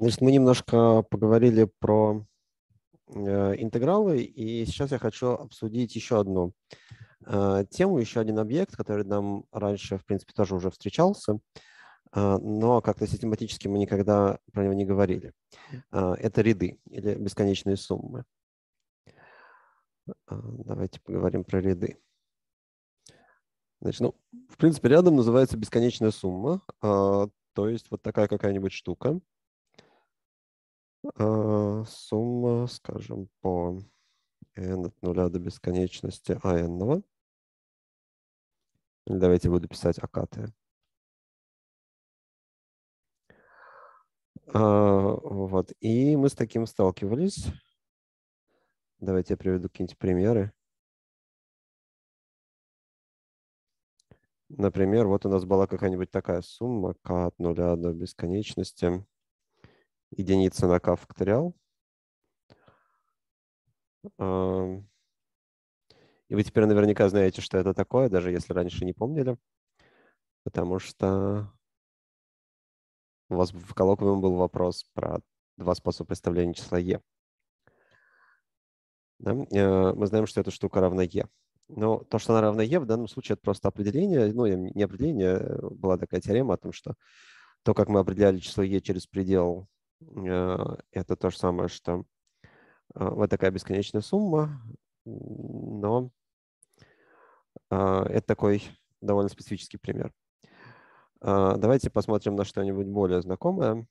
Значит, мы немножко поговорили про э, интегралы, и сейчас я хочу обсудить еще одну э, тему, еще один объект, который нам раньше, в принципе, тоже уже встречался, э, но как-то систематически мы никогда про него не говорили. Это ряды или бесконечные суммы. Давайте поговорим про ряды. Значит, ну, в принципе, рядом называется бесконечная сумма, то есть вот такая какая-нибудь штука. А, сумма, скажем, по n от нуля до бесконечности an. Давайте буду писать акаты. А, вот. И мы с таким сталкивались. Давайте я приведу какие-нибудь примеры. Например, вот у нас была какая-нибудь такая сумма k от нуля до бесконечности единицы на k факториал. И вы теперь наверняка знаете, что это такое, даже если раньше не помнили, потому что у вас в коллоквиуме был вопрос про два способа представления числа e. Да? Э, мы знаем, что эта штука равна e. Но то, что она равна e, в данном случае это просто определение, ну, не определение, была такая теорема о том, что то, как мы определяли число e через предел это то же самое, что э, вот такая бесконечная сумма, но э, это такой довольно специфический пример. Давайте посмотрим на что-нибудь более знакомое.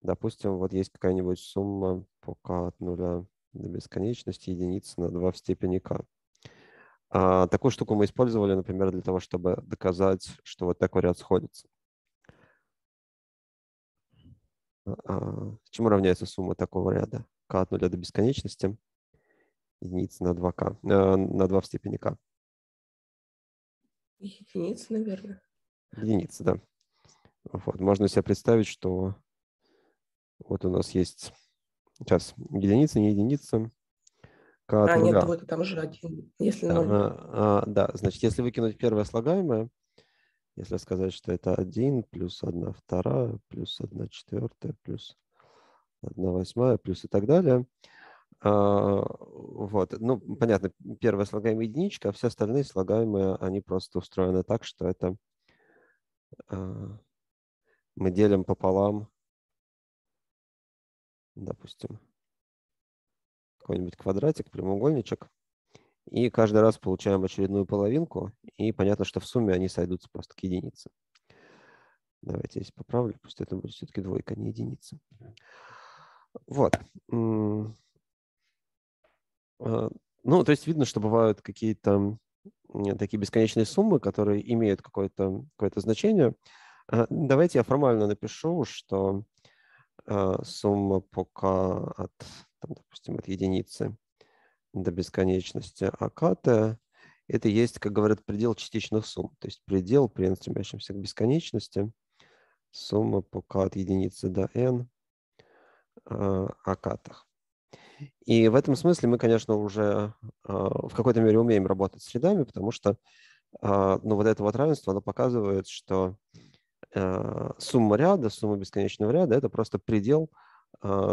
Допустим, вот есть какая-нибудь сумма по k от нуля до бесконечности единицы на 2 в степени k. Такую штуку мы использовали, например, для того, чтобы доказать, что вот такой ряд сходится. Чему равняется сумма такого ряда? k от 0 до бесконечности единицы на 2k, э, на 2 в степени k. Единица, наверное. Единица, да. Вот. Можно себе представить, что вот у нас есть сейчас единица, не единица. К а, нет, вот там же один, если 0. А, а, да, значит, если выкинуть первое слагаемое, если сказать, что это 1 плюс 1 вторая, плюс 1 четвертая, плюс 1 восьмая, плюс и так далее. А, вот. Ну, понятно, первая слагаемая единичка, а все остальные слагаемые, они просто устроены так, что это а, мы делим пополам, допустим, какой-нибудь квадратик, прямоугольничек, и каждый раз получаем очередную половинку, и понятно, что в сумме они сойдутся просто к единице. Давайте здесь поправлю, пусть это будет все-таки двойка, а не единица. Вот. А, ну, то есть видно, что бывают какие-то такие бесконечные суммы, которые имеют какое-то какое значение. А, давайте я формально напишу, что сумма по k от, там, допустим, от единицы до бесконечности, а это есть, как говорят, предел частичных сумм. То есть предел, при стремящемся к бесконечности, сумма по k от единицы до n о катах. И в этом смысле мы, конечно, уже а, в какой-то мере умеем работать с рядами, потому что а, ну, вот это вот равенство, оно показывает, что сумма ряда, сумма бесконечного ряда – это просто предел –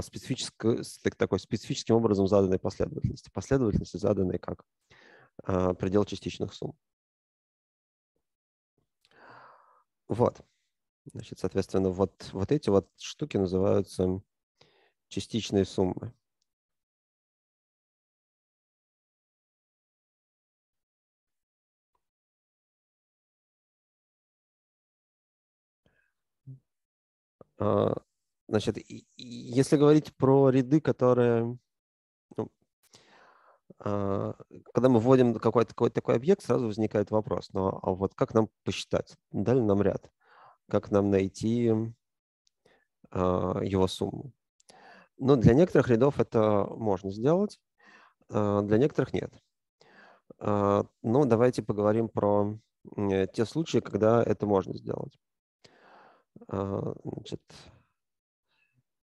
специфической, такой специфическим образом заданной последовательности. Последовательности заданной как а, предел частичных сумм. Вот. Значит, соответственно, вот, вот эти вот штуки называются частичные суммы. Значит, если говорить про ряды, которые... Ну, а, когда мы вводим какой-то какой такой объект, сразу возникает вопрос, ну а вот как нам посчитать? Дали нам ряд. Как нам найти а, его сумму? Ну, для некоторых рядов это можно сделать, а, для некоторых нет. Ну, давайте поговорим про те случаи, когда это можно сделать. Значит,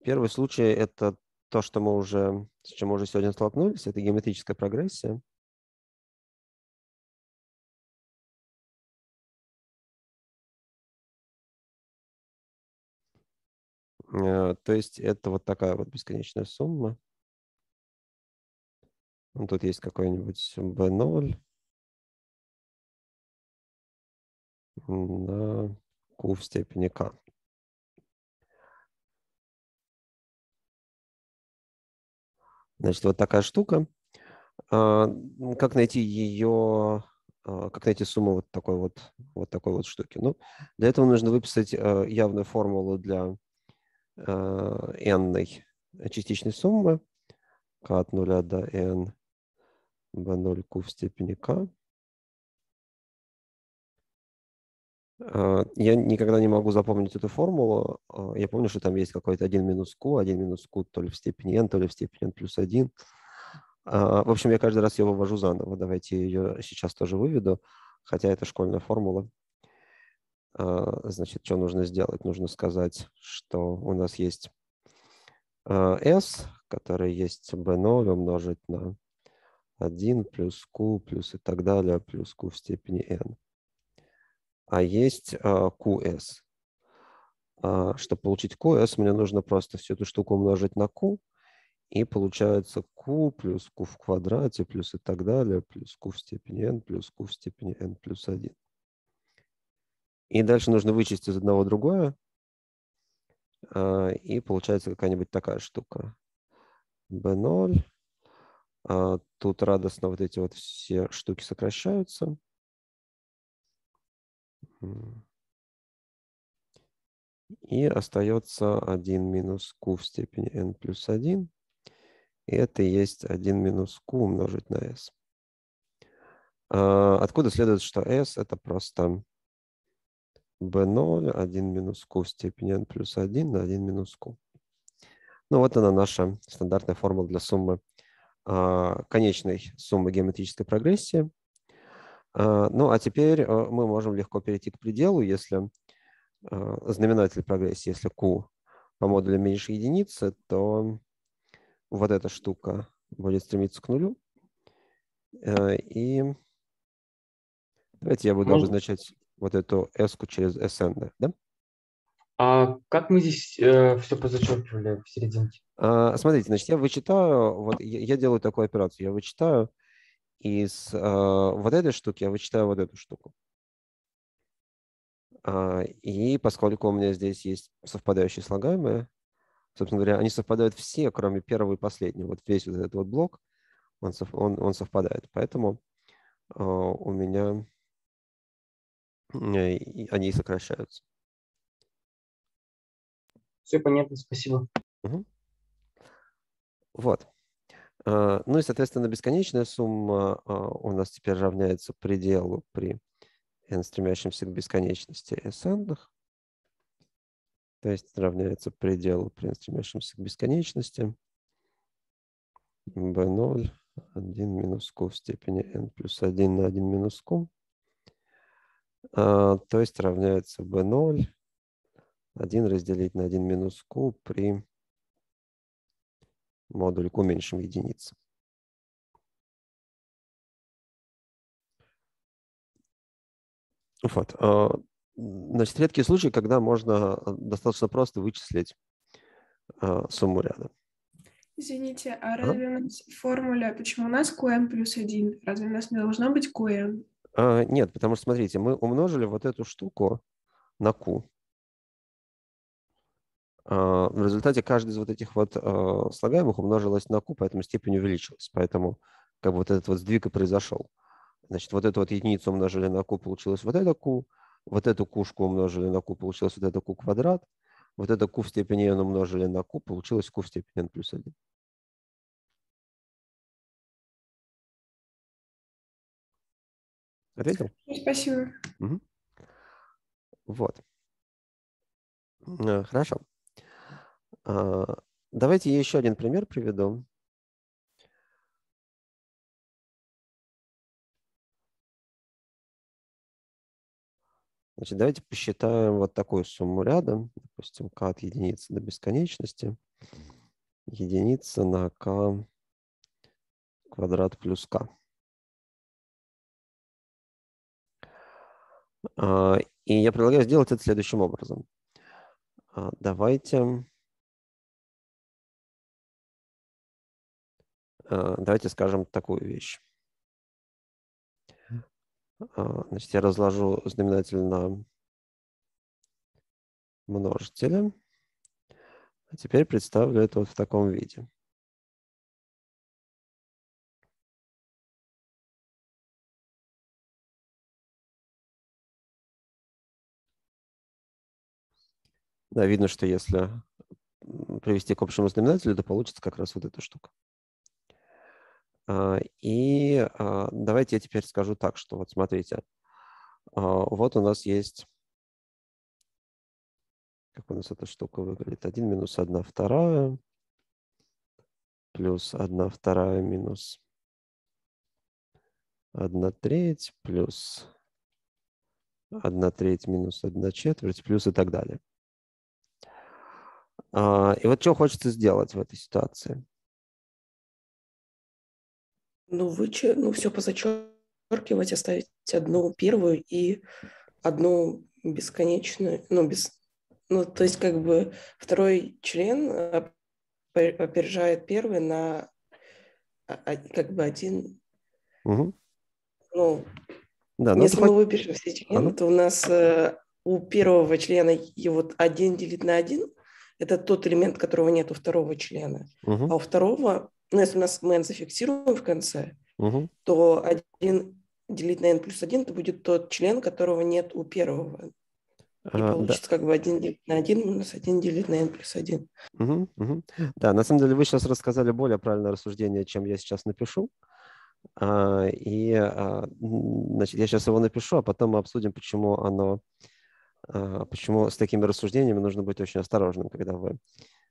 Первый случай – это то, что мы уже, с чем мы уже сегодня столкнулись, это геометрическая прогрессия. Э, то есть это вот такая вот бесконечная сумма. Ну, тут есть какой-нибудь b0 на q в степени k. Значит, вот такая штука. А, как найти ее, а, как найти сумму вот такой вот, вот такой вот штуки? Ну, для этого нужно выписать а, явную формулу для n частичной суммы k от 0 до n b0 q в степени k. Я никогда не могу запомнить эту формулу. Я помню, что там есть какой-то 1 минус q, 1 минус q то ли в степени n, то ли в степени n плюс 1. В общем, я каждый раз ее вывожу заново. Давайте ее сейчас тоже выведу, хотя это школьная формула. Значит, что нужно сделать? Нужно сказать, что у нас есть s, который есть b0 умножить на 1 плюс q плюс и так далее, плюс q в степени n. А есть qs. Чтобы получить qs, мне нужно просто всю эту штуку умножить на q, и получается q плюс q в квадрате плюс и так далее, плюс q в степени n плюс q в степени n плюс 1. И дальше нужно вычесть из одного другое. А, и получается какая-нибудь такая штука. b0. А, тут радостно вот эти вот все штуки сокращаются. И остается 1 минус q в степени n плюс 1. И это и есть 1 минус q умножить на s. А, откуда следует, что s это просто b0, 1 минус q в степени n плюс 1 на 1 минус q. Ну вот она наша стандартная формула для суммы а, конечной суммы геометрической прогрессии. А, ну а теперь мы можем легко перейти к пределу, если знаменатель прогрессии, если q по модулю меньше единицы, то вот эта штука будет стремиться к нулю. Э, и давайте я буду Можно... обозначать вот эту s через sn, да? А как мы здесь э, все позачеркивали в серединке? А, смотрите, значит, я вычитаю, вот я, я делаю такую операцию, я вычитаю из а, вот этой штуки, я вычитаю вот эту штуку. А, и поскольку у меня здесь есть совпадающие слагаемые, собственно говоря, они совпадают все, кроме первого и последнего. Вот весь вот этот вот блок, он, он, он совпадает. Поэтому э, у меня э, они сокращаются. Все понятно, спасибо. Угу. Вот. Э, ну и, соответственно, бесконечная сумма э, у нас теперь равняется пределу при n стремящемся к бесконечности Sn. То есть равняется пределу при стремящемся к бесконечности. b0, 1 минус q в степени n плюс 1 на 1 минус q. А, то есть равняется b0, 1 разделить на 1 минус q при модуле q меньшем единицы. Вот. А, Значит, редкие случаи, когда можно э, достаточно просто вычислить э, сумму ряда. Извините, а разве а? у нас формуля, почему у нас QM плюс 1? Разве у нас не должна быть QM? А, нет, потому что, смотрите, мы умножили вот эту штуку на Q. А, в результате каждый из вот этих вот а, слагаемых умножилась на Q, поэтому степень увеличилась. Поэтому как бы вот этот вот сдвиг и произошел. Значит, вот эту вот единицу умножили на Q, получилось вот это Q, вот эту кушку умножили на q, получилось вот это q квадрат. Вот это q в степени n умножили на q, получилось q в степени n плюс 1. Ответил? Спасибо. Угу. Вот. Э, хорошо. А, давайте еще один пример приведу. Значит, давайте посчитаем вот такую сумму ряда. Допустим, k от единицы до бесконечности. Единица на k квадрат плюс k. А, и я предлагаю сделать это следующим образом. А, давайте давайте скажем такую вещь. А, значит, я разложу знаменатель на множители. А теперь представлю это вот в таком виде. Да, видно, что если привести к общему знаменателю, то получится как раз вот эта штука. А, и а, давайте я теперь скажу так, что вот смотрите, вот у нас есть, как у нас эта штука выглядит, 1 минус 1 вторая, плюс 1 вторая минус 1 треть, плюс 1 треть минус 1 четверть, плюс и так далее. А, и вот что хочется сделать в этой ситуации? Ну, вычер... ну все позачеркивать, оставить одну первую и одну бесконечную, ну, без... ну, то есть как бы второй член опережает первый на как бы один, угу. ну, да, ну, если мы хоть... выпишем все члены, а? то у нас э, у первого члена вот один делить на один, это тот элемент, которого нет у второго члена. Uh-huh. А у второго, ну, если у нас мы n зафиксируем в конце, uh-huh. то 1 делить на n плюс 1, это будет тот член, которого нет у первого. И а, получится да. как бы 1 делить на 1 минус 1 делить на n плюс 1. Угу, угу. Да, на самом деле вы сейчас рассказали более правильное рассуждение, чем я сейчас напишу. А, и а, значит, я сейчас его напишу, а потом мы обсудим, почему оно а, почему с такими рассуждениями нужно быть очень осторожным, когда вы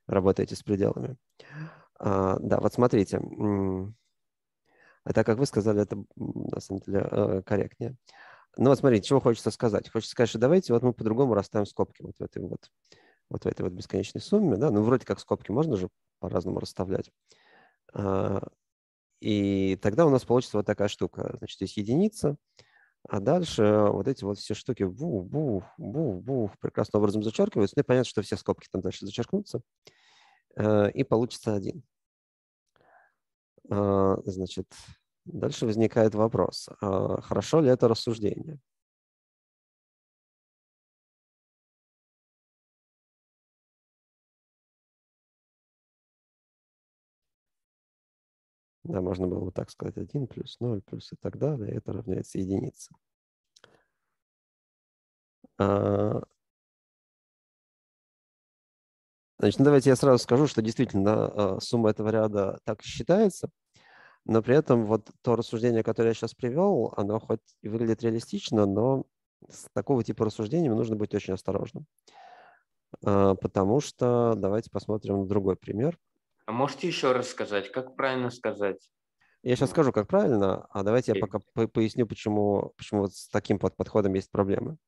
работаете с пределами. А, да, вот смотрите. Это, как вы сказали, это на самом деле э, корректнее. Ну вот смотрите, чего хочется сказать. Хочется сказать, что давайте вот мы по-другому расставим скобки вот в этой вот, вот в этой вот бесконечной сумме. Да? Ну вроде как скобки можно же по-разному расставлять. А, и тогда у нас получится вот такая штука. Значит, есть единица, а дальше вот эти вот все штуки бух, бух, бух, бух прекрасным образом зачеркиваются. Ну и понятно, что все скобки там дальше зачеркнутся. Э, и получится один. А, значит, дальше возникает вопрос. А хорошо ли это рассуждение? Да, можно было вот так сказать 1 плюс 0 плюс и так далее. Это равняется единице. Значит, ну давайте я сразу скажу, что действительно а, сумма этого ряда так и считается, но при этом вот то рассуждение, которое я сейчас привел, оно хоть и выглядит реалистично, но с такого типа рассуждениями нужно быть очень осторожным. А, потому что давайте посмотрим на другой пример. А можете еще раз сказать, как правильно сказать? Я сейчас скажу, как правильно, а давайте я пока поясню, почему, почему вот с таким подходом есть проблемы.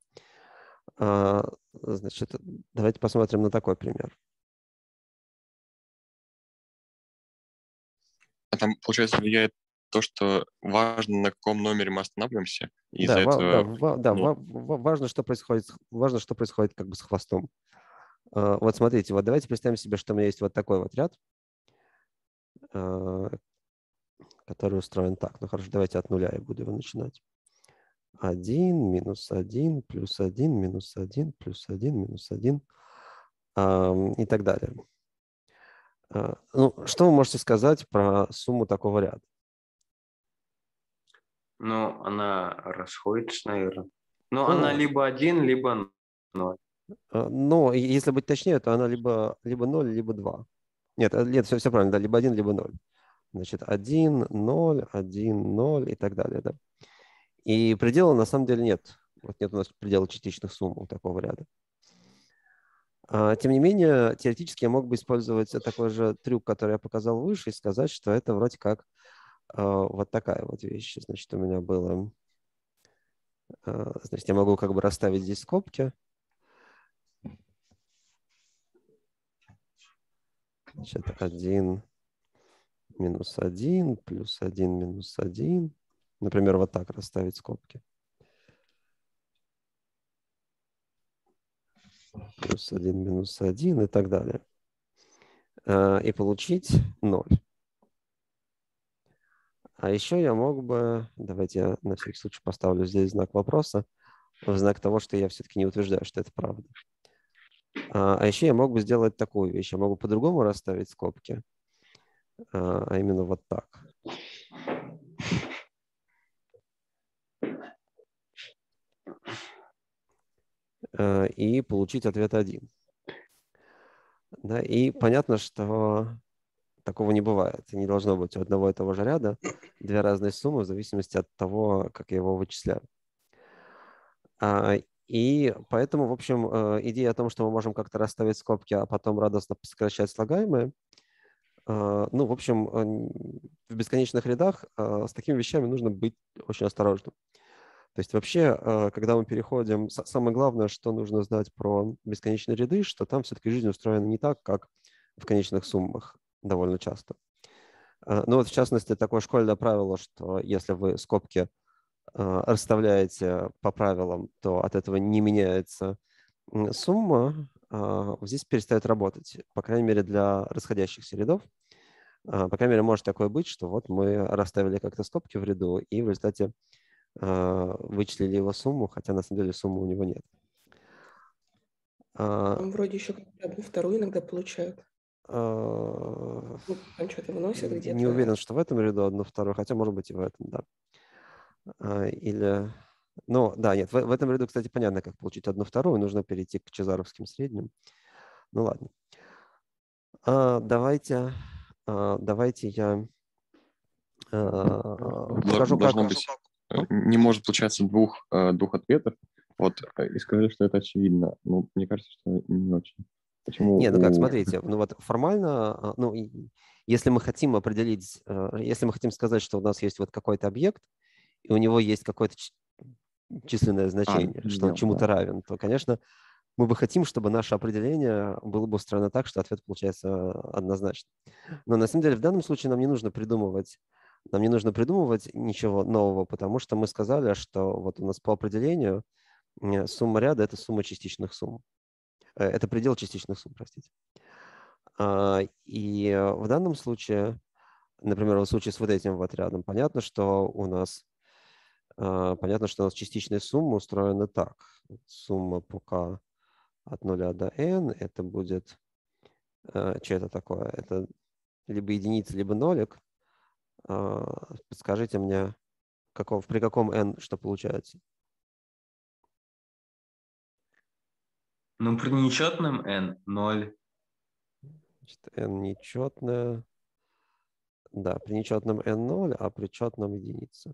А, значит, давайте посмотрим на такой пример. Там, получается, влияет то, что важно, на каком номере мы останавливаемся. И да, этого, да, ну... да важно, что происходит, важно, что происходит как бы с хвостом. А, вот смотрите, вот давайте представим себе, что у меня есть вот такой вот ряд. Э, который устроен так. Ну хорошо, давайте от нуля я буду его начинать. 1, минус 1, плюс 1, минус 1, плюс 1, минус 1 и так далее. А, ну, что вы можете сказать про сумму такого ряда? Ну, она расходится, наверное. Ну, ну она либо 1, либо 0. А, ну, если быть точнее, то она либо, либо 0, либо 2. Нет, э, нет, все, все правильно, да, либо 1, либо 0. Значит, 1, 0, 1, 0 и так далее, да. И предела на самом деле нет. Вот нет у нас предела частичных сумм у такого ряда. А, тем не менее, теоретически я мог бы использовать такой же трюк, который я показал выше, и сказать, что это вроде как а, вот такая вот вещь. Значит, у меня было... А, значит, я могу как бы расставить здесь скобки. Значит, 1 минус 1 плюс 1 минус 1. Например, вот так расставить скобки. Плюс 1 минус 1 и так далее. А, и получить 0. А еще я мог бы, давайте я на всякий случай поставлю здесь знак вопроса, в знак того, что я все-таки не утверждаю, что это правда. А, а еще я мог бы сделать такую вещь. Я могу по-другому расставить скобки, а, а именно вот так. И получить ответ один. Да, и понятно, что такого не бывает. Не должно быть у одного и того же ряда две разные суммы в зависимости от того, как я его вычисляю. А, и поэтому, в общем, э, идея о том, что мы можем как-то расставить скобки, а потом радостно сокращать слагаемые, э, ну, в общем, в бесконечных рядах э, с такими вещами нужно быть очень осторожным. То есть вообще, когда мы переходим, самое главное, что нужно знать про бесконечные ряды, что там все-таки жизнь устроена не так, как в конечных суммах довольно часто. Ну вот, в частности, такое школьное правило, что если вы скобки а, расставляете по правилам, то от этого не меняется сумма, а, здесь перестает работать, по крайней мере, для расходящихся рядов. По крайней мере, может такое быть, что вот мы расставили как-то скобки в ряду и в результате вычислили его сумму, хотя на самом деле суммы у него нет. Там вроде еще одну вторую иногда получают. Ну, там что-то выносят где-то. Не уверен, что в этом ряду одну вторую, хотя может быть и в этом, да. А, или... Ну, да, нет, в, в этом ряду, кстати, понятно, как получить одну вторую. Нужно перейти к чезаровским средним. Ну, ладно. А, давайте, а, давайте я а, покажу, Должно как... быть, э, не может получаться двух, э, двух ответов. Вот, э, и сказали, что это очевидно. Ну, мне кажется, что не очень. Почему? Нет, ну как, смотрите, ну вот формально, ну, если мы хотим определить, если мы хотим сказать, что у нас есть вот какой-то объект, и у него есть какое-то численное а, значение, а, что он чему-то да. равен, то, конечно, мы бы хотим, чтобы наше определение было бы устроено так, что ответ получается однозначно. Но на самом деле в данном случае нам не нужно придумывать, нам не нужно придумывать ничего нового, потому что мы сказали, что вот у нас по определению сумма ряда – это сумма частичных сумм. Э, это предел частичных сумм, простите. А, и в данном случае, например, в случае с вот этим вот рядом, понятно, что у нас а, понятно, что у нас частичная сумма устроена так. Сумма по k от 0 до n, это будет... А, что это такое? Это либо единица, либо нолик. А, подскажите мне, каков, при каком n что получается? Ну, при нечетном n 0. Значит, n нечетная. Да, при нечетном n 0, а при четном единица.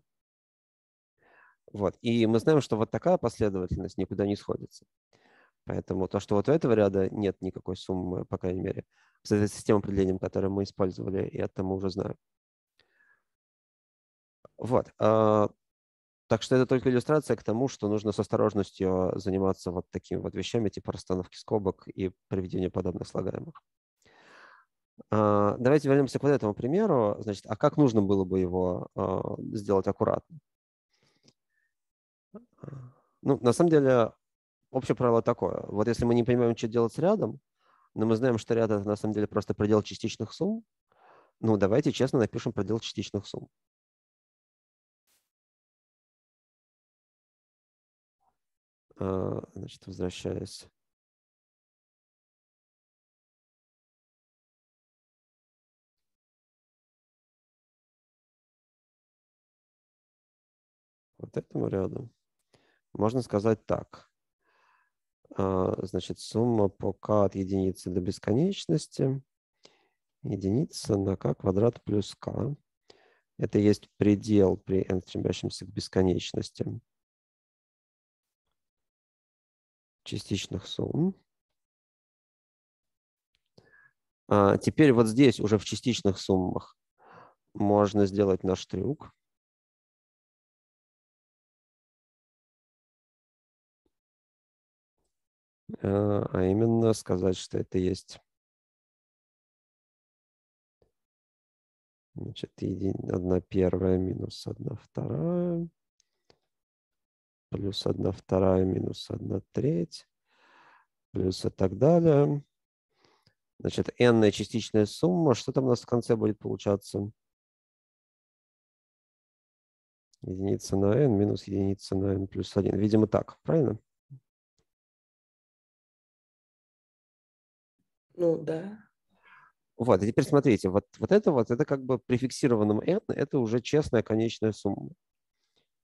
Вот. И мы знаем, что вот такая последовательность никуда не сходится. Поэтому то, что вот у этого ряда нет никакой суммы, по крайней мере, с этой системой определением, которую мы использовали, и это мы уже знаем. Вот. А, так что это только иллюстрация к тому, что нужно с осторожностью заниматься вот такими вот вещами, типа расстановки скобок и приведения подобных слагаемых. А, давайте вернемся к вот этому примеру. Значит, а как нужно было бы его а, сделать аккуратно? Ну, на самом деле, общее правило такое. Вот если мы не понимаем, что делать с рядом, но мы знаем, что ряд – это на самом деле просто предел частичных сумм, ну, давайте честно напишем предел частичных сумм. Значит, возвращаясь. Вот этому ряду. Можно сказать так. А, значит, сумма по k от единицы до бесконечности. Единица на k квадрат плюс k. Это есть предел при n стремящемся к бесконечности частичных сумм. А теперь вот здесь уже в частичных суммах можно сделать наш трюк. Э, а именно сказать, что это есть Значит, одна первая минус одна вторая, плюс одна вторая минус одна треть, плюс и так далее. Значит, n частичная сумма. Что там у нас в конце будет получаться? единица на n минус единица на n плюс 1. Видимо, так, правильно? Ну, да. Вот, и теперь смотрите, вот, вот это вот, это как бы при фиксированном n, это уже честная конечная сумма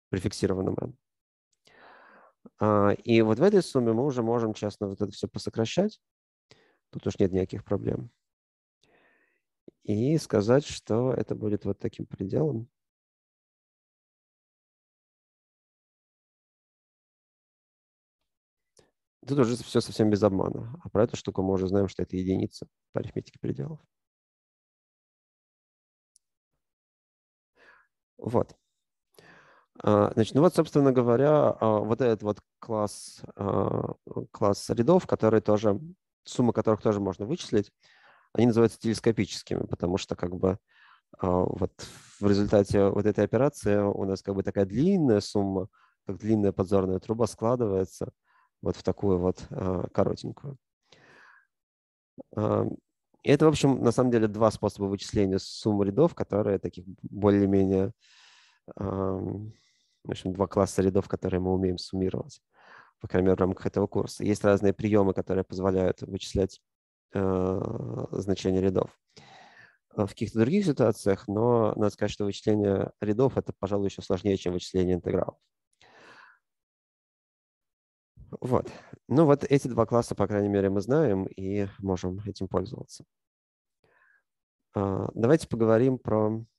при фиксированном n. А, и вот в этой сумме мы уже можем честно вот это все посокращать. Тут уж нет никаких проблем. И сказать, что это будет вот таким пределом. Тут уже все совсем без обмана. А про эту штуку мы уже знаем, что это единица по арифметике пределов. Вот. А, значит, ну вот, собственно говоря, а, вот этот вот класс, а, класс рядов, которые тоже, сумма которых тоже можно вычислить, они называются телескопическими, потому что как бы вот в результате вот этой операции у нас как бы такая длинная сумма, как длинная подзорная труба складывается вот в такую вот коротенькую. Это, в общем, на самом деле два способа вычисления суммы рядов, которые таких более-менее в общем, два класса рядов, которые мы умеем суммировать, по крайней мере, в рамках этого курса. Есть разные приемы, которые позволяют вычислять э, значения рядов. В каких-то других ситуациях, но надо сказать, что вычисление рядов – это, пожалуй, еще сложнее, чем вычисление интегралов. Вот. Ну вот эти два класса, по крайней мере, мы знаем и можем этим пользоваться. А, давайте поговорим про Э,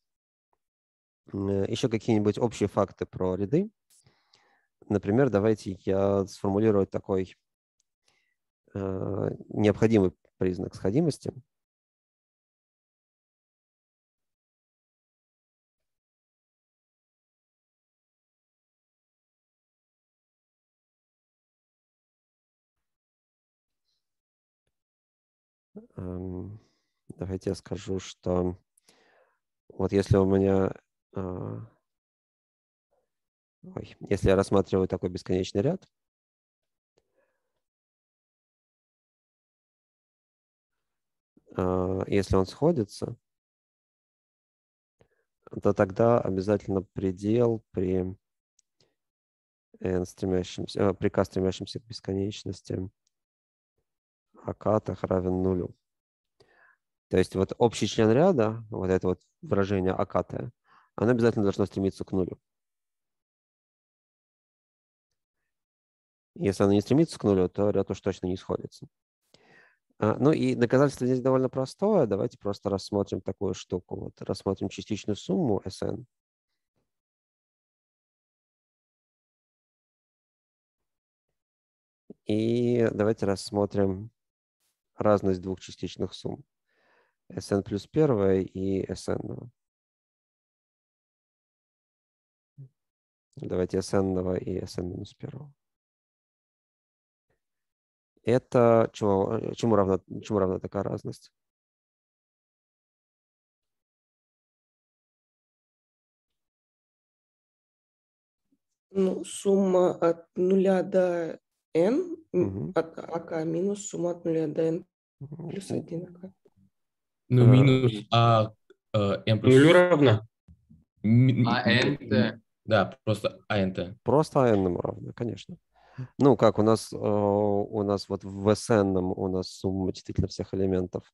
еще какие-нибудь общие факты про ряды. Например, давайте я сформулирую такой э, необходимый признак сходимости. Эм, давайте я скажу, что вот если у меня ой, если я рассматриваю такой бесконечный ряд, а, если он сходится, то тогда обязательно предел при n стремящемся, а, при k стремящемся к бесконечности акатах равен нулю. То есть вот общий член ряда, вот это вот выражение акатая, оно обязательно должно стремиться к нулю. Если оно не стремится к нулю, то ряд уж точно не сходится. А, ну и доказательство здесь довольно простое. Давайте просто рассмотрим такую штуку. Вот рассмотрим частичную сумму Sn. И давайте рассмотрим разность двух частичных сумм. Sn плюс первая и Sn. Давайте Sn и Sn минус первого. Это чему, чему, равна, чему равна такая разность? Ну, сумма от нуля до n, угу. от АК минус сумма от нуля до n плюс 1 АК. Ну, минус А, а n плюс... Нулю равно. А n да, просто АНТ. Просто АН равно, конечно. Ну, как у нас, э, у нас вот в SN у нас сумма действительно всех элементов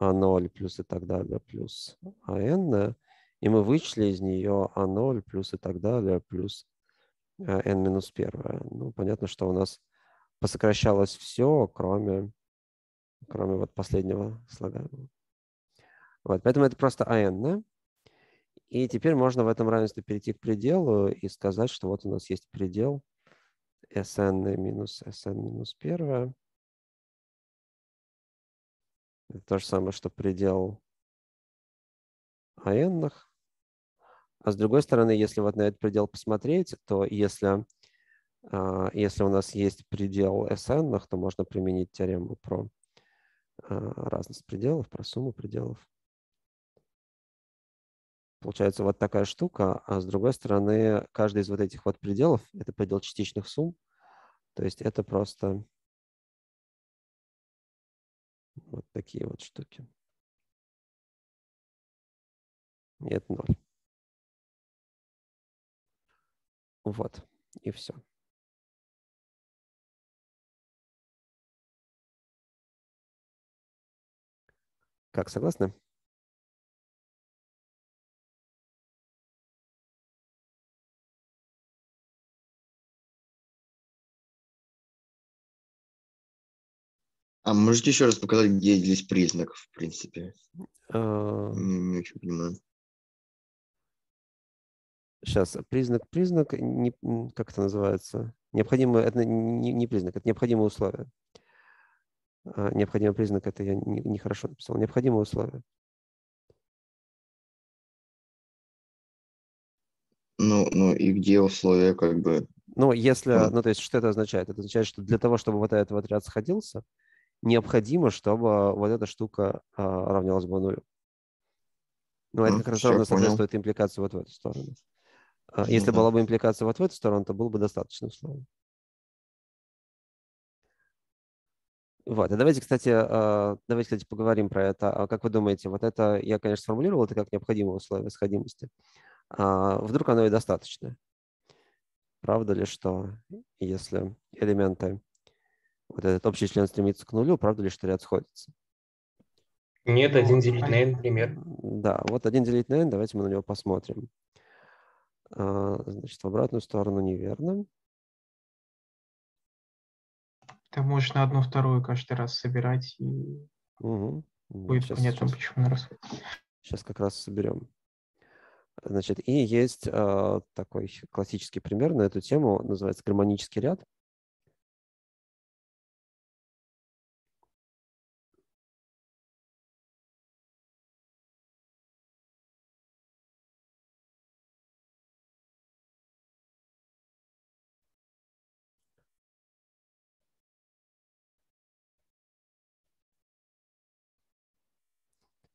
А0 плюс и так далее плюс АН, и мы вычли из нее А0 плюс и так далее плюс n минус первое. Ну, понятно, что у нас посокращалось все, кроме, кроме вот последнего слагаемого. Вот, поэтому это просто АН? И теперь можно в этом равенстве перейти к пределу и сказать, что вот у нас есть предел Sn минус Sn минус 1. Это то же самое, что предел an. А с другой стороны, если вот на этот предел посмотреть, то если, а, если у нас есть предел Sn, то можно применить теорему про а, разность пределов, про сумму пределов. Получается вот такая штука, а с другой стороны, каждый из вот этих вот пределов – это предел частичных сумм, то есть это просто вот такие вот штуки. Это ноль. Вот, и все. Как, согласны? А можете еще раз показать, где здесь признак, в принципе? А, Не, очень понимаю. Сейчас, признак, признак, не, как это называется? Необходимое, это не, не признак, это необходимое условие. А, Необходимый признак, это я не- нехорошо написал. Необходимое условие. Ну, ну и где условия, как бы, Ну, если, Мгм. ну, то есть, что это означает? Это означает, что для того, чтобы вот этот отряд сходился, необходимо, чтобы вот эта штука а, равнялась бы нулю. Ну, это как раз равно соответствует импликации вот в эту сторону. А, Если была бы импликация вот в эту сторону, то было бы достаточно условий. Вот, и давайте, кстати, а, давайте, кстати, поговорим про это. А Как вы думаете, вот это, я, конечно, сформулировал это как необходимое условие сходимости. А вдруг оно и достаточное? Правда ли, что если элементы, вот этот общий член стремится к нулю, правда ли, что ряд сходится? Нет, Ну, один делить на n, например. Да, вот 1 делить на n, давайте мы на него посмотрим. А, Значит, в обратную сторону неверно. Ты можешь на одну вторую каждый раз собирать, и Угу. будет Сейчас, понятно, сейчас, почему на расход. сейчас как раз соберем. Значит, и есть а, такой классический пример на эту тему, называется гармонический ряд.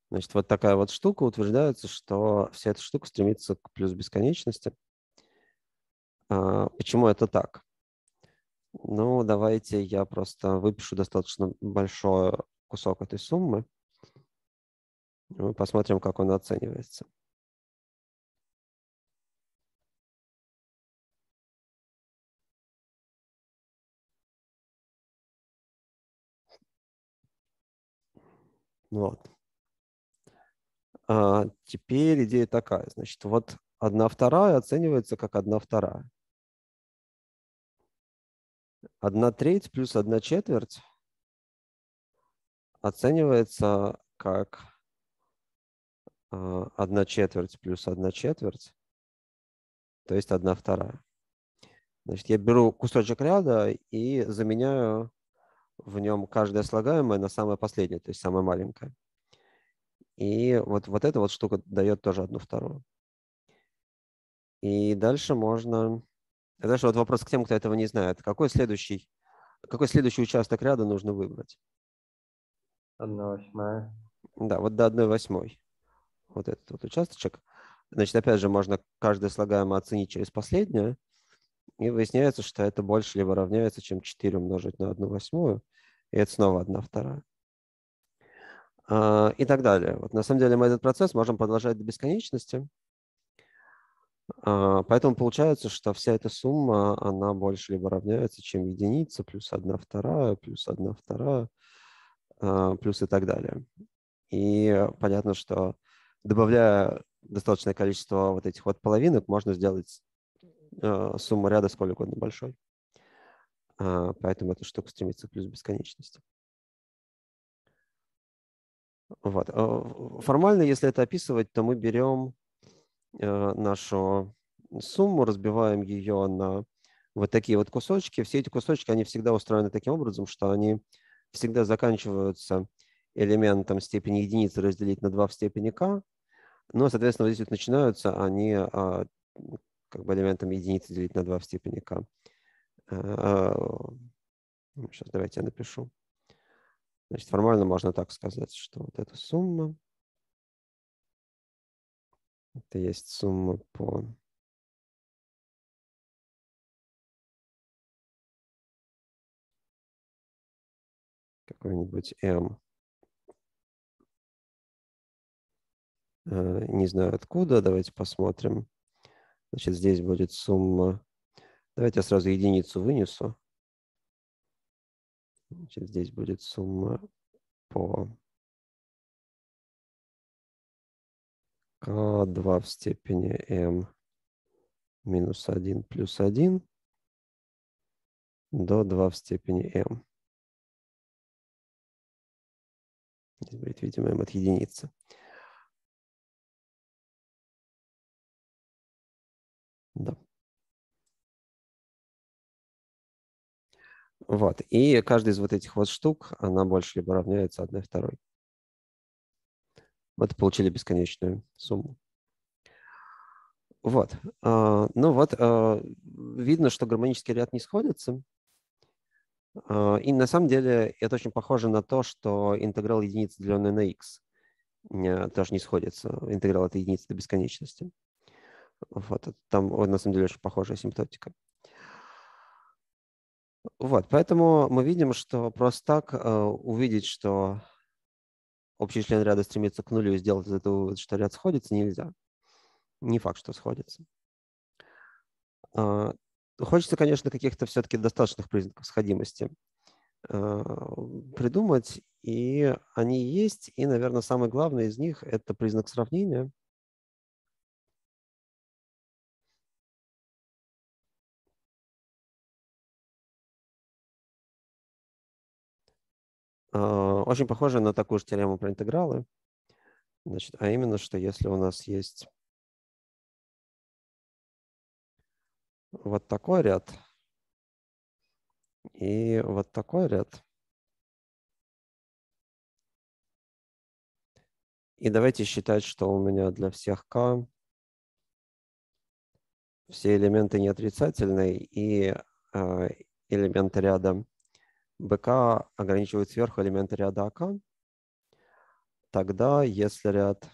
Значит, вот такая вот штука утверждается, что вся эта штука стремится к плюс бесконечности. А, Почему это так? Ну, давайте я просто выпишу достаточно большой кусок этой суммы. Мы посмотрим, как он оценивается. Вот. А, теперь идея такая. Значит, вот одна вторая оценивается как одна вторая. Одна треть плюс одна четверть оценивается как а, одна четверть плюс одна четверть, то есть одна вторая. Значит, я беру кусочек ряда и заменяю в нем каждое слагаемое на самое последнее, то есть самое маленькое. И вот, вот эта вот штука дает тоже одну вторую. И дальше можно... Дальше вот вопрос к тем, кто этого не знает. Какой следующий, какой следующий участок ряда нужно выбрать? Одна восьмая. Да, вот до 1 восьмой. Вот этот вот участочек. Значит, опять же, можно каждое слагаемое оценить через последнее. И выясняется, что это больше либо равняется, чем 4 умножить на 1 восьмую. И это снова 1 вторая. А, И так далее. Вот на самом деле мы этот процесс можем продолжать до бесконечности. А, Поэтому получается, что вся эта сумма, она больше либо равняется, чем единица, плюс 1 вторая, плюс 1 вторая, а, плюс и так далее. И понятно, что добавляя достаточное количество вот этих вот половинок, можно сделать сумму ряда сколь угодно большой. Поэтому эта штука стремится к плюс бесконечности. Вот. э, Формально, если это описывать, то мы берем э, нашу сумму, разбиваем ее на вот такие вот кусочки. Все эти кусочки, они всегда устроены таким образом, что они всегда заканчиваются элементом степени единицы разделить на 2 в степени k. Но, соответственно, вот здесь вот начинаются они а, как бы элементом единицы делить на 2 в степени k. Сейчас давайте я напишу. Значит, формально можно так сказать, что вот эта сумма, это есть сумма по какой-нибудь m. Э, Не знаю откуда, давайте посмотрим. Значит, здесь будет сумма Давайте я сразу единицу вынесу. Значит, здесь будет сумма по k2 в степени m минус 1 плюс 1 до 2 в степени m. Здесь будет, видимо, m от единицы. Вот. И каждый из вот этих вот штук, она больше либо равняется одной второй. Вот получили бесконечную сумму. Вот. А, ну вот, а, видно, что гармонический ряд не сходится. А, и на самом деле это очень похоже на то, что интеграл единицы, деленный на x, тоже не сходится. Интеграл от единицы до бесконечности. Вот. Там на самом деле очень похожая симптотика. Вот, поэтому мы видим, что просто так э, увидеть, что общий член ряда стремится к нулю и сделать из этого что ряд сходится, нельзя. Не факт, что сходится. Э, хочется, конечно, каких-то все-таки достаточных признаков сходимости э, придумать, и они есть, и, наверное, самый главный из них – это признак сравнения – очень похоже на такую же теорему про интегралы. Значит, а именно, что если у нас есть вот такой ряд и вот такой ряд, и давайте считать, что у меня для всех k все элементы не отрицательные и э, элементы ряда БК ограничивает сверху элементы ряда АК, тогда если ряд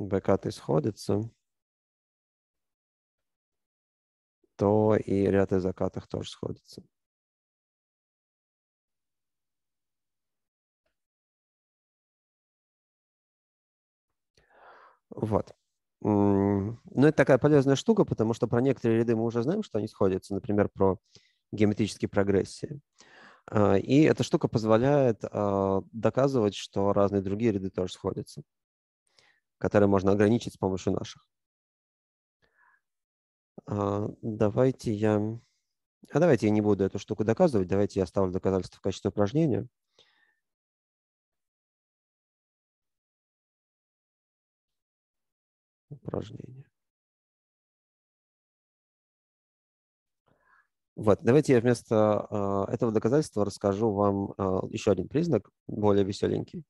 БК сходится, то и ряд из закатах тоже сходится. Вот. Ну, это такая полезная штука, потому что про некоторые ряды мы уже знаем, что они сходятся, например, про геометрические прогрессии. А, и эта штука позволяет а, доказывать, что разные другие ряды тоже сходятся, которые можно ограничить с помощью наших. А, давайте я... А давайте я не буду эту штуку доказывать, давайте я оставлю доказательство в качестве упражнения. Упражнение. Вот, давайте я вместо э, этого доказательства расскажу вам э, еще один признак, более веселенький, э,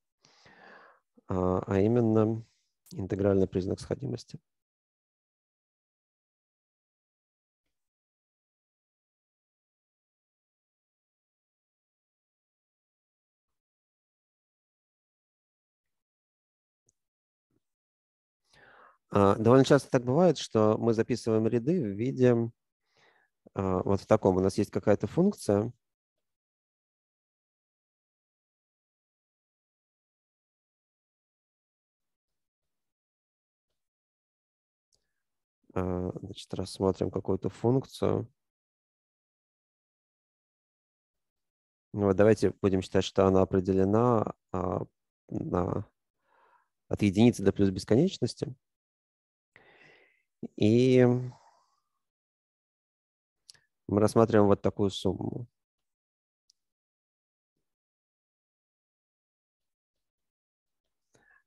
а именно интегральный признак сходимости. Довольно часто так бывает, что мы записываем ряды в виде а, вот в таком. У нас есть какая-то функция, а, Значит, рассмотрим какую-то функцию. Вот давайте будем считать, что она определена на, от единицы до плюс бесконечности. И мы рассматриваем вот такую сумму.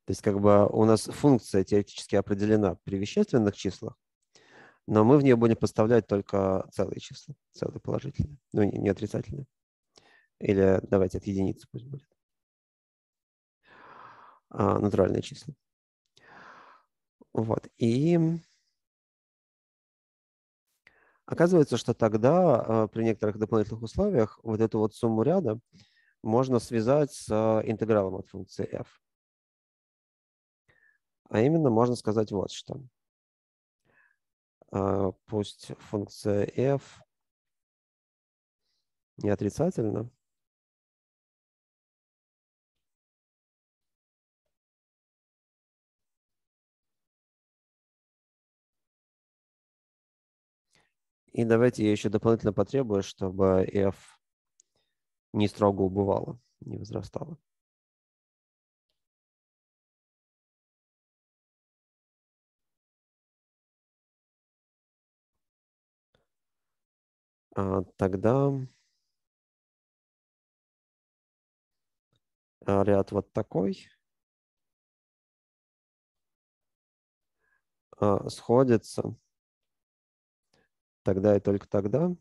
То есть как бы у нас функция теоретически определена при вещественных числах, но мы в нее будем поставлять только целые числа, целые положительные, ну не, не отрицательные. Или давайте от единицы пусть будет. А, натуральные числа. Вот. И Оказывается, что тогда а, при некоторых дополнительных условиях вот эту вот сумму ряда можно связать с а, интегралом от функции f. А именно можно сказать вот что. А, пусть функция f не отрицательна, И давайте я еще дополнительно потребую, чтобы f не строго убывало, не возрастало. А, Тогда ряд вот такой а, сходится тогда и только тогда,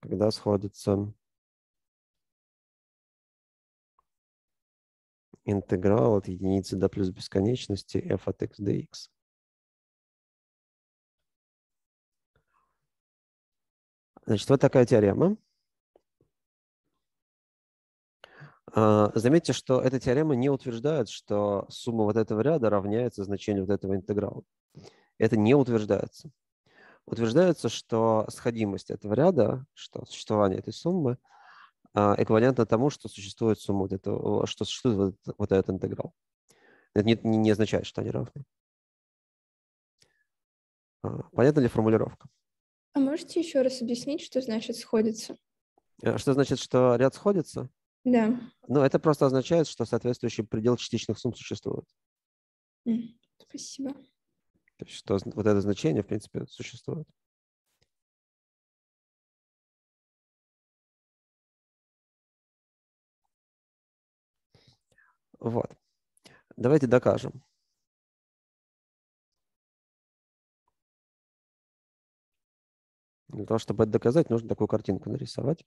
когда сходится интеграл от единицы до плюс бесконечности f от x dx. Значит, вот такая теорема. А, Заметьте, что эта теорема не утверждает, что сумма вот этого ряда равняется значению вот этого интеграла. Это не утверждается. Утверждается, что сходимость этого ряда, что существование этой суммы а, эквивалентно тому, что существует сумма вот этого, что существует вот, этот- вот этот интеграл. Это не, не- не означает, что они равны. А, Понятна ли формулировка? А можете еще раз объяснить, что значит сходится? Э, Что значит, что ряд сходится? Да. Ну, это просто означает, что соответствующий предел частичных сумм существует. Спасибо. То есть, что вот это значение, в принципе, существует. Вот. Давайте докажем. Для того, чтобы это доказать, нужно такую картинку нарисовать.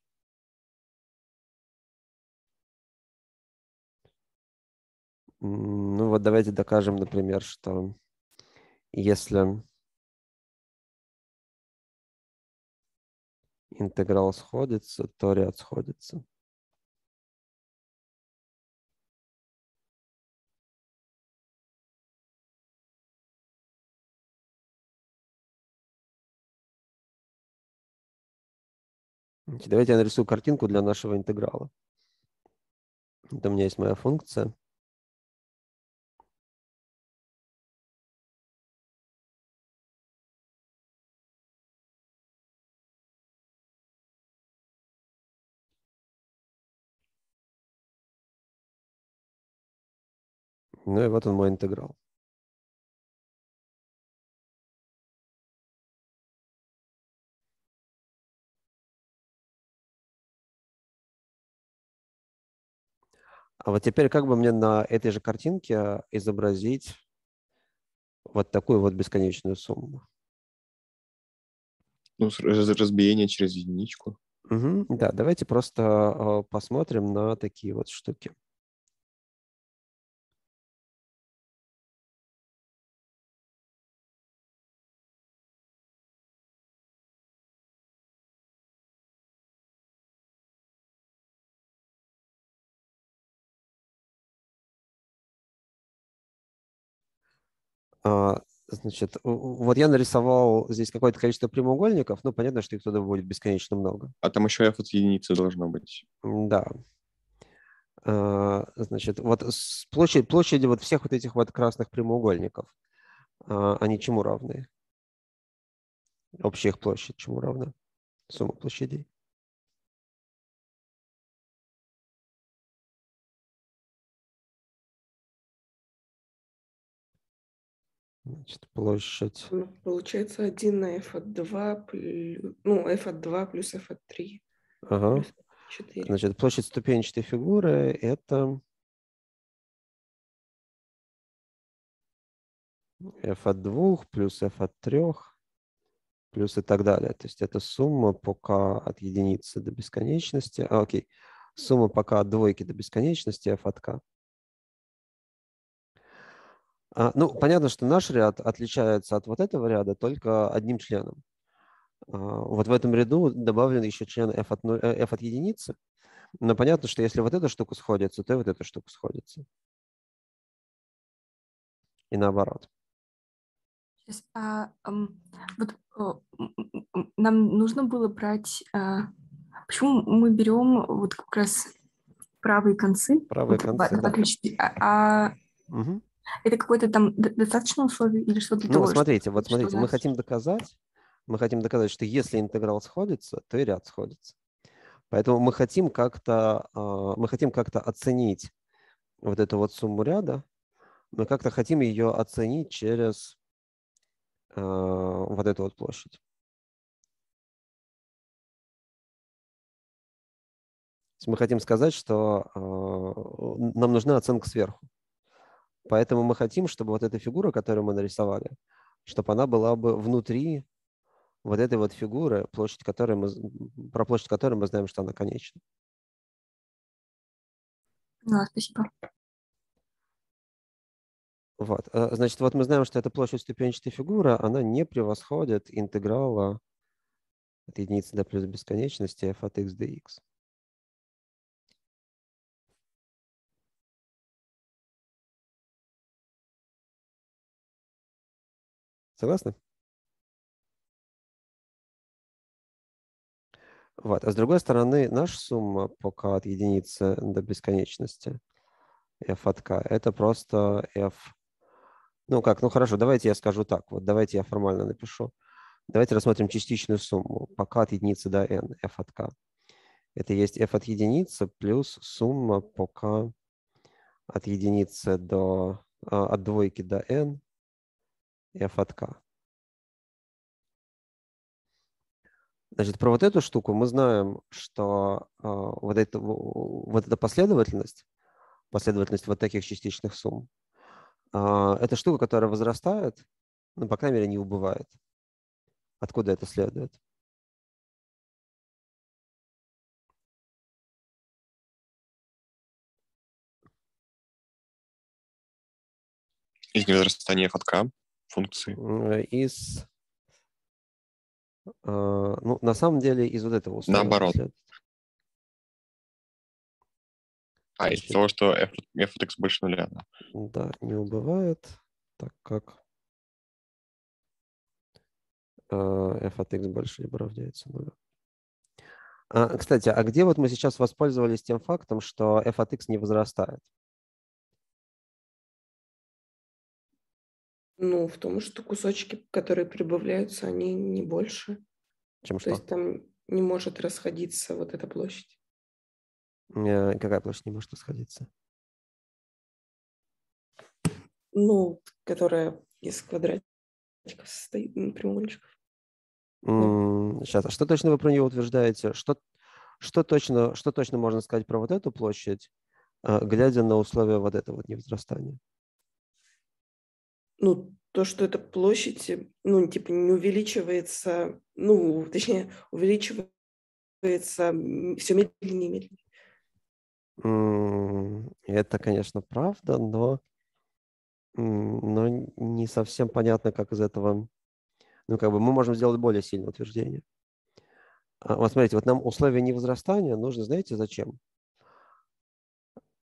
Ну вот давайте докажем, например, что если интеграл сходится, то ряд сходится. Давайте я нарисую картинку для нашего интеграла. Вот у меня есть моя функция. Ну и вот он мой интеграл. А вот теперь как бы мне на этой же картинке изобразить вот такую вот бесконечную сумму? Ну, разбиение через единичку. Мгм, Да, давайте просто э, посмотрим на такие вот штуки. Значит, у- у- вот я нарисовал здесь какое-то количество прямоугольников. Ну, понятно, что их туда будет бесконечно много. А там еще f от единицы должно быть. Да. А, Значит, вот площадь, площади вот всех вот этих вот красных прямоугольников, а, они чему равны? Общая их площадь чему равна? Сумма площадей. Значит, площадь. Ну, Получается 1 на f от 2, плюс, ну, f от 2 плюс f от 3 Ага. плюс 4. Значит, площадь ступенчатой фигуры – это f от 2 плюс f от 3 плюс и так далее. То есть это сумма по k от единицы до бесконечности. А, окей. Сумма по k от двойки до бесконечности f от k. А, ну, понятно, что наш ряд отличается от вот этого ряда только одним членом. А, вот в этом ряду добавлен еще член f от, нуль- э, f от единицы. Но понятно, что если вот эта штука сходится, то и вот эта штука сходится. И наоборот. Сейчас, а, вот нам нужно было брать... а, почему мы берем вот как раз правые концы? Правые Вот концы, в да. отличие- а- Мгм. Это какое-то там достаточное условие или что для Ну, того, что- смотрите, вот что у смотрите, мы нас- хотим доказать, мы хотим доказать, что если интеграл сходится, то и ряд сходится. Поэтому мы хотим как-то, а, мы хотим как-то оценить вот эту вот сумму ряда, мы как-то хотим ее оценить через а, вот эту вот площадь. Мы хотим сказать, что а, нам нужна оценка сверху. Поэтому мы хотим, чтобы вот эта фигура, которую мы нарисовали, чтобы она была бы внутри вот этой вот фигуры, площадь которой мы, про площадь которой мы знаем, что она конечна. Поняла, спасибо. Вот. э, Значит, вот мы знаем, что эта площадь ступенчатой фигуры, она не превосходит интеграла от единицы до плюс бесконечности f от x dx. Согласны? Вот. А с другой стороны, наша сумма по k от единицы до бесконечности f от k, это просто f. Ну как, ну хорошо, давайте я скажу так. Вот давайте я формально напишу. Давайте рассмотрим частичную сумму по k от единицы до n, f от k. Это есть f от единицы плюс сумма по k от единицы до, а, от двойки до n, f от k. Значит, про вот эту штуку мы знаем, что а, вот, это, вот эта последовательность, последовательность вот таких частичных сумм, а, это штука, которая возрастает, ну, по крайней мере, не убывает. Откуда это следует? Из невозрастания f от функции. М, Из, а, ну, на самом деле, из вот этого условия Наоборот. А, из того, что f, f от x больше нуля. да. Не убывает, так как а, f от x больше либо равняется нулю. А, кстати, а где вот мы сейчас воспользовались тем фактом, что f от x не возрастает? Ну, в том, что кусочки, которые прибавляются, они не больше. Чем То что? есть там не может расходиться вот эта площадь. Э, Какая площадь не может расходиться? Ну, которая из квадратиков состоит, ну, прямоугольничков. Сейчас, а что точно вы про нее утверждаете? Что, что, точно, что точно можно сказать про вот эту площадь, а, глядя на условия вот этого вот невозрастания? Ну, то, что эта площадь, ну, типа, не увеличивается, ну, точнее, увеличивается все медленнее и медленнее. Это, конечно, правда, но, но не совсем понятно, как из этого... Ну, как бы мы можем сделать более сильное утверждение. А, Вот смотрите, вот нам условия невозрастания нужно, знаете, зачем?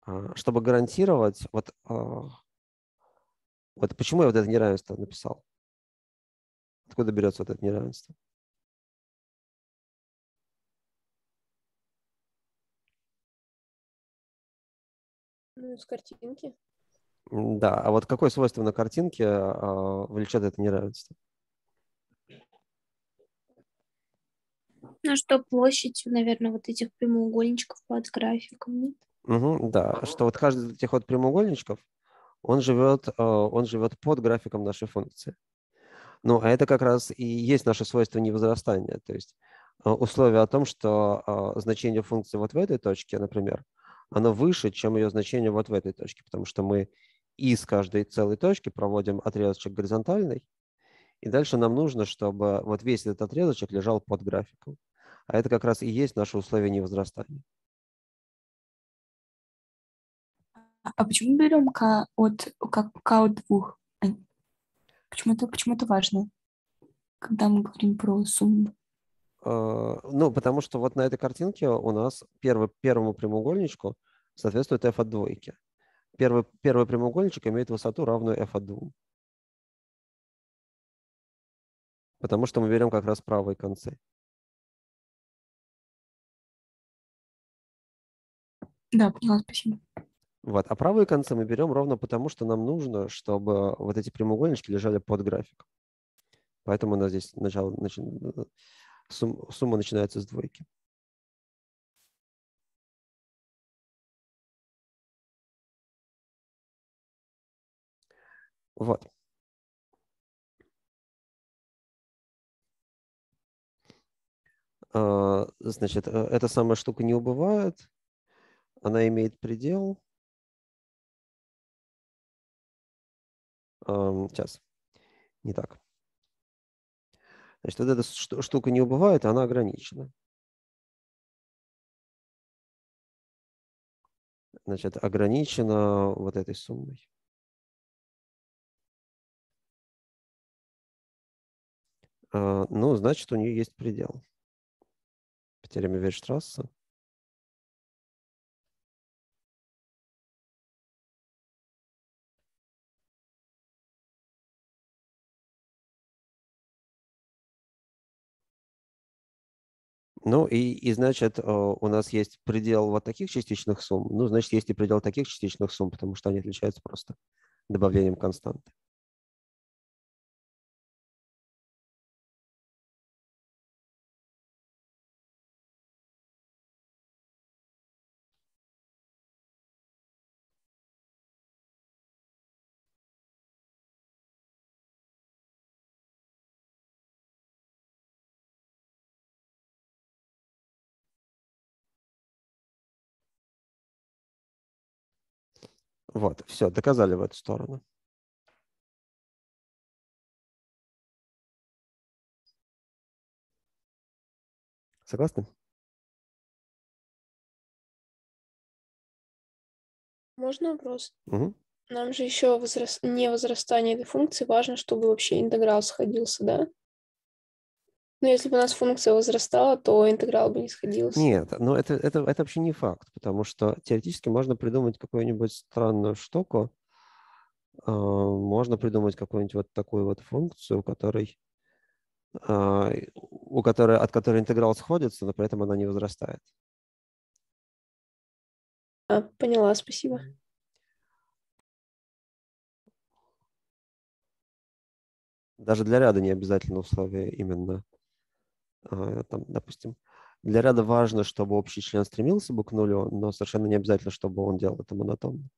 А, Чтобы гарантировать, вот, а, вот почему я вот это неравенство написал? Откуда берется вот это неравенство? Ну, с картинки. Да, а вот какое свойство на картинке а, влечет это неравенство? Ну, что площадь, наверное, вот этих прямоугольничков под графиком, нет? Мгм, да, что вот каждый из этих вот прямоугольничков, он живет, э, он живет под графиком нашей функции. Ну, а это как раз и есть наше свойство невозрастания. То есть э, условие о том, что э, значение функции вот в этой точке, например, оно выше, чем ее значение вот в этой точке, потому что мы из каждой целой точки проводим отрезочек горизонтальный, и дальше нам нужно, чтобы вот весь этот отрезочек лежал под графиком. А это как раз и есть наше условие невозрастания. А почему берем k от, как k от двух? А Почему это, почему это важно, когда мы говорим про сумму? Э, Ну, потому что вот на этой картинке у нас первый, первому прямоугольничку соответствует f от двойки. Первый, первый прямоугольничек имеет высоту, равную f от 2. Потому что мы берем как раз правые концы. Да, поняла, спасибо. Вот. А правые концы мы берем ровно потому, что нам нужно, чтобы вот эти прямоугольнички лежали под график. Поэтому у нас здесь начало, начи... сум... сумма начинается с двойки. Вот. А, Значит, э, эта самая штука не убывает, она имеет предел. Сейчас, не так. Значит, вот эта шту- штука не убывает, она ограничена. Значит, ограничена вот этой суммой. А, Ну, значит, у нее есть предел. По теореме Вейерштрасса. Ну и, и значит, э, у нас есть предел вот таких частичных сумм, ну, значит, есть и предел таких частичных сумм, потому что они отличаются просто добавлением константы. Вот, все, доказали в эту сторону. Согласны? Можно вопрос? Мгм. Нам же еще возрас... не возрастание этой функции важно, чтобы вообще интеграл сходился, да? Но если бы у нас функция возрастала, то интеграл бы не сходился. Нет, но это, это, это вообще не факт, потому что теоретически можно придумать какую-нибудь странную штуку, а, можно придумать какую-нибудь вот такую вот функцию, у которой, а, у которой, от которой интеграл сходится, но при этом она не возрастает. А, поняла, спасибо. Даже для ряда не обязательно условие именно, там, допустим, для ряда важно, чтобы общий член стремился бы к нулю, но совершенно не обязательно, чтобы он делал это монотонно.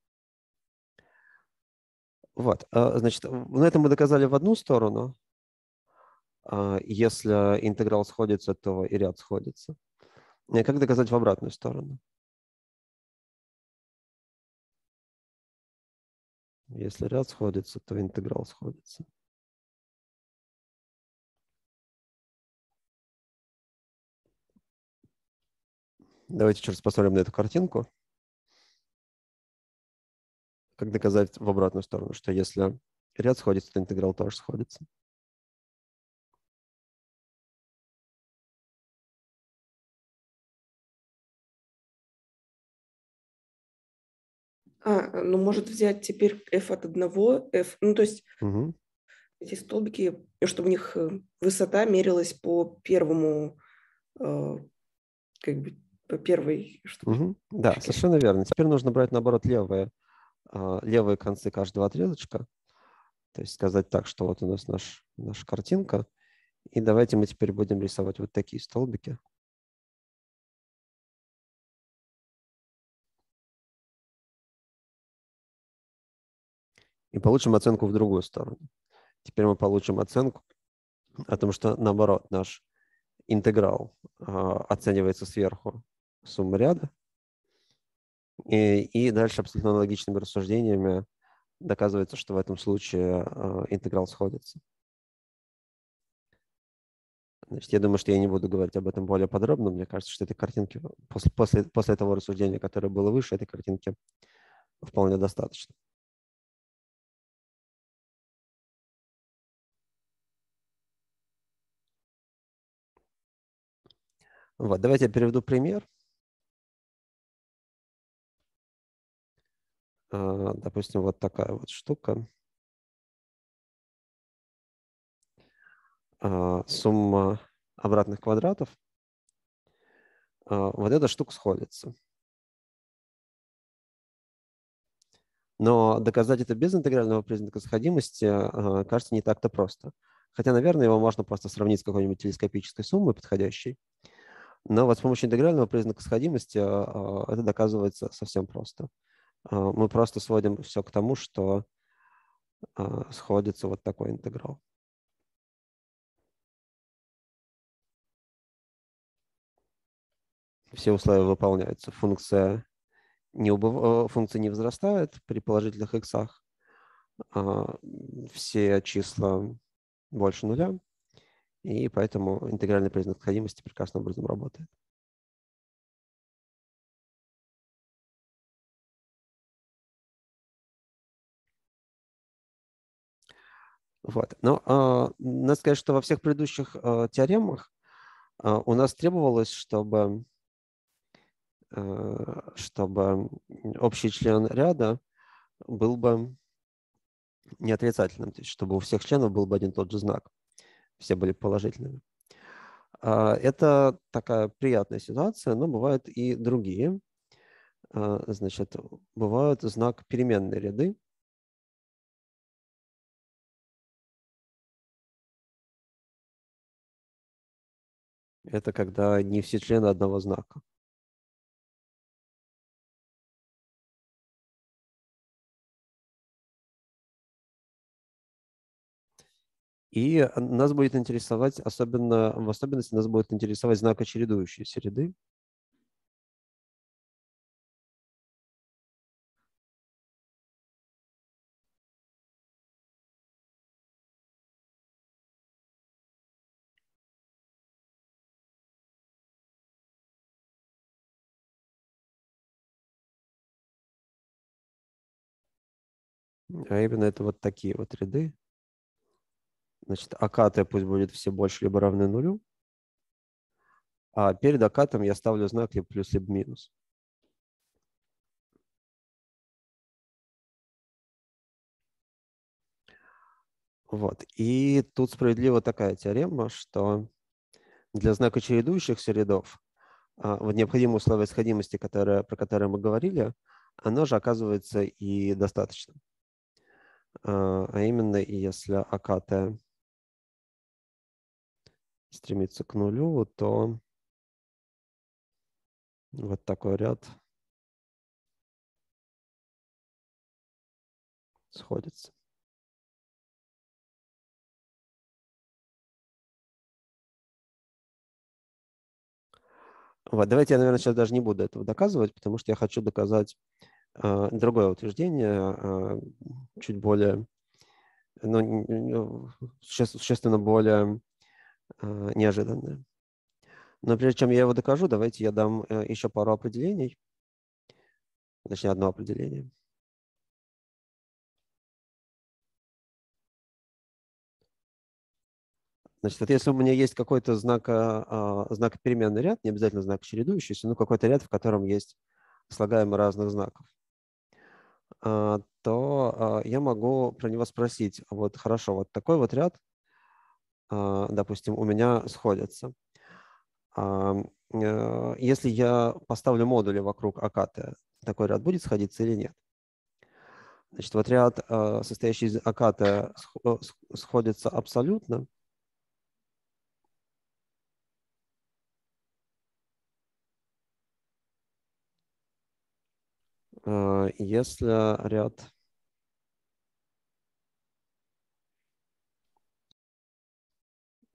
Вот, а, значит, на этом мы доказали в одну сторону. А, Если интеграл сходится, то и ряд сходится. И Как доказать в обратную сторону? Если ряд сходится, то интеграл сходится. Давайте еще раз посмотрим на эту картинку. Как доказать в обратную сторону, что если ряд сходится, то интеграл тоже сходится. А, ну, может взять теперь f от одного, f, ну, то есть Мгм. эти столбики, чтобы у них э, высота мерилась по первому, э, как бы, первой штуке. Мгм. Да, совершенно верно. Теперь нужно брать, наоборот, левые, а, левые концы каждого отрезочка. То есть сказать так, что вот у нас наш, наша картинка. И давайте мы теперь будем рисовать вот такие столбики. И получим оценку в другую сторону. Теперь мы получим оценку о том, что наоборот наш интеграл а, оценивается сверху суммы ряда. И, и дальше абсолютно аналогичными рассуждениями доказывается, что в этом случае а, интеграл сходится. Значит, я думаю, что я не буду говорить об этом более подробно. Мне кажется, что этой картинки после, после, после того рассуждения, которое было выше, этой картинки вполне достаточно. Вот, давайте я переведу пример. Допустим, вот такая вот штука. А, Сумма обратных квадратов. А, Вот эта штука сходится. Но доказать это без интегрального признака сходимости а, кажется не так-то просто. Хотя, наверное, его можно просто сравнить с какой-нибудь телескопической суммой подходящей. Но вот с помощью интегрального признака сходимости а, это доказывается совсем просто. Мы просто сводим все к тому, что сходится вот такой интеграл. Все условия выполняются. Функция не, убыв... функция не возрастает при положительных иксах. Все числа больше нуля, и поэтому интегральный признак сходимости прекрасным образом работает. Вот. Но э, надо сказать, что во всех предыдущих э, теоремах э, у нас требовалось, чтобы, э, чтобы общий член ряда был бы не отрицательным, то есть чтобы у всех членов был бы один тот же знак, все были положительными. Это такая приятная ситуация, но бывают и другие. Значит, бывают знак переменные ряды, Это когда не все члены одного знака. И нас будет интересовать, особенно, в особенности нас будет интересовать знакочередующиеся ряды. А именно это вот такие вот ряды. Значит, акаты пусть будет все больше либо равны нулю. А перед акатом я ставлю знак либо плюс, либо минус. Вот. И тут справедлива такая теорема, что для знака чередующихся рядов а, вот необходимые условия сходимости, которые, про которые мы говорили, оно же оказывается и достаточным. А, а именно, если АКТ стремится к нулю, то вот такой ряд сходится. Вот, давайте я, наверное, сейчас даже не буду этого доказывать, потому что я хочу доказать другое утверждение, э, чуть более, ну, существенно более э, неожиданное. Но прежде чем я его докажу, давайте я дам э, еще пару определений, точнее, одно определение. Значит, вот если у меня есть какой-то знак, а, знак переменный ряд, не обязательно знак чередующийся, но какой-то ряд, в котором есть слагаемые разных знаков, а, то а, я могу про него спросить, вот хорошо, вот такой вот ряд, а, допустим, у меня сходится. Если я поставлю модули вокруг акаты, такой ряд будет сходиться или нет? Значит, вот ряд, состоящий из акаты, сходится абсолютно, если ряд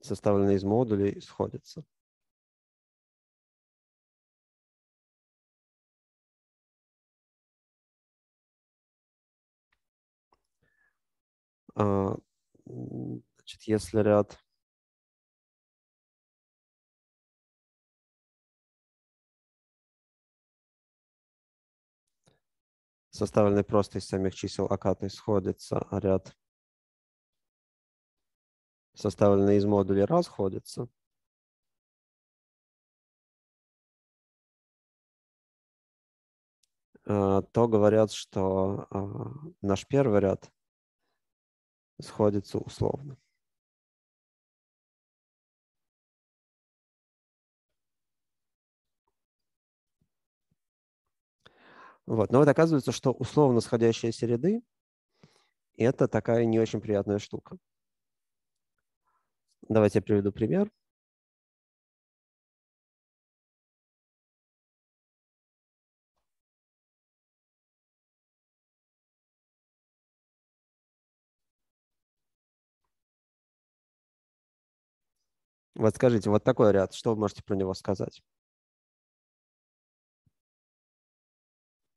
составленный из модулей сходится. А, значит, если ряд составленный просто из самих чисел акаты сходится, а ряд составленный из модулей расходится. А, то говорят, что а, наш первый ряд сходится условно. Вот. Но вот оказывается, что условно сходящиеся ряды – это такая не очень приятная штука. Давайте я приведу пример. Вот скажите, вот такой ряд, что вы можете про него сказать?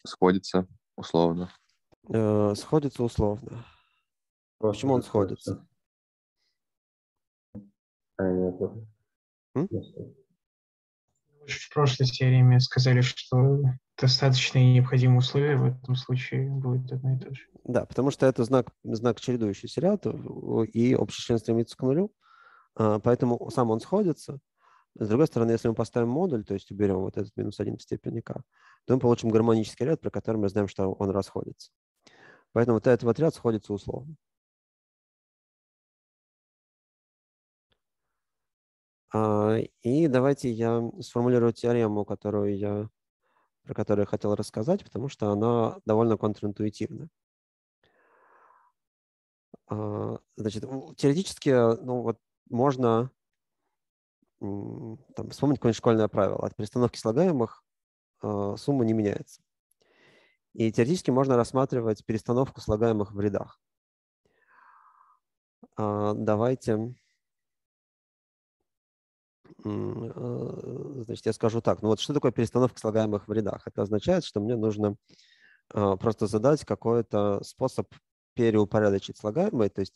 Сходится условно. Э, сходится условно. Почему он сходится? Вы В прошлой серии мне сказали, что достаточно и необходимые условия в этом случае будет одно и то же. Да, потому что это знак, знак чередующийся ряд, и общий член стремится к нулю, а, поэтому сам он сходится. С другой стороны, если мы поставим модуль, то есть уберем вот этот минус 1 в степени k, то мы получим гармонический ряд, про который мы знаем, что он расходится. Поэтому вот этот вот ряд сходится условно. А, и давайте я сформулирую теорему, которую я, про которую я хотел рассказать, потому что она довольно контринтуитивна. А, значит, теоретически, ну вот можно там, вспомнить какое-нибудь школьное правило. От перестановки слагаемых э, сумма не меняется. И теоретически можно рассматривать перестановку слагаемых в рядах. Э, давайте, э, значит, я скажу так. Ну вот что такое перестановка слагаемых в рядах? Это означает, что мне нужно э, просто задать какой-то способ переупорядочить слагаемые, то есть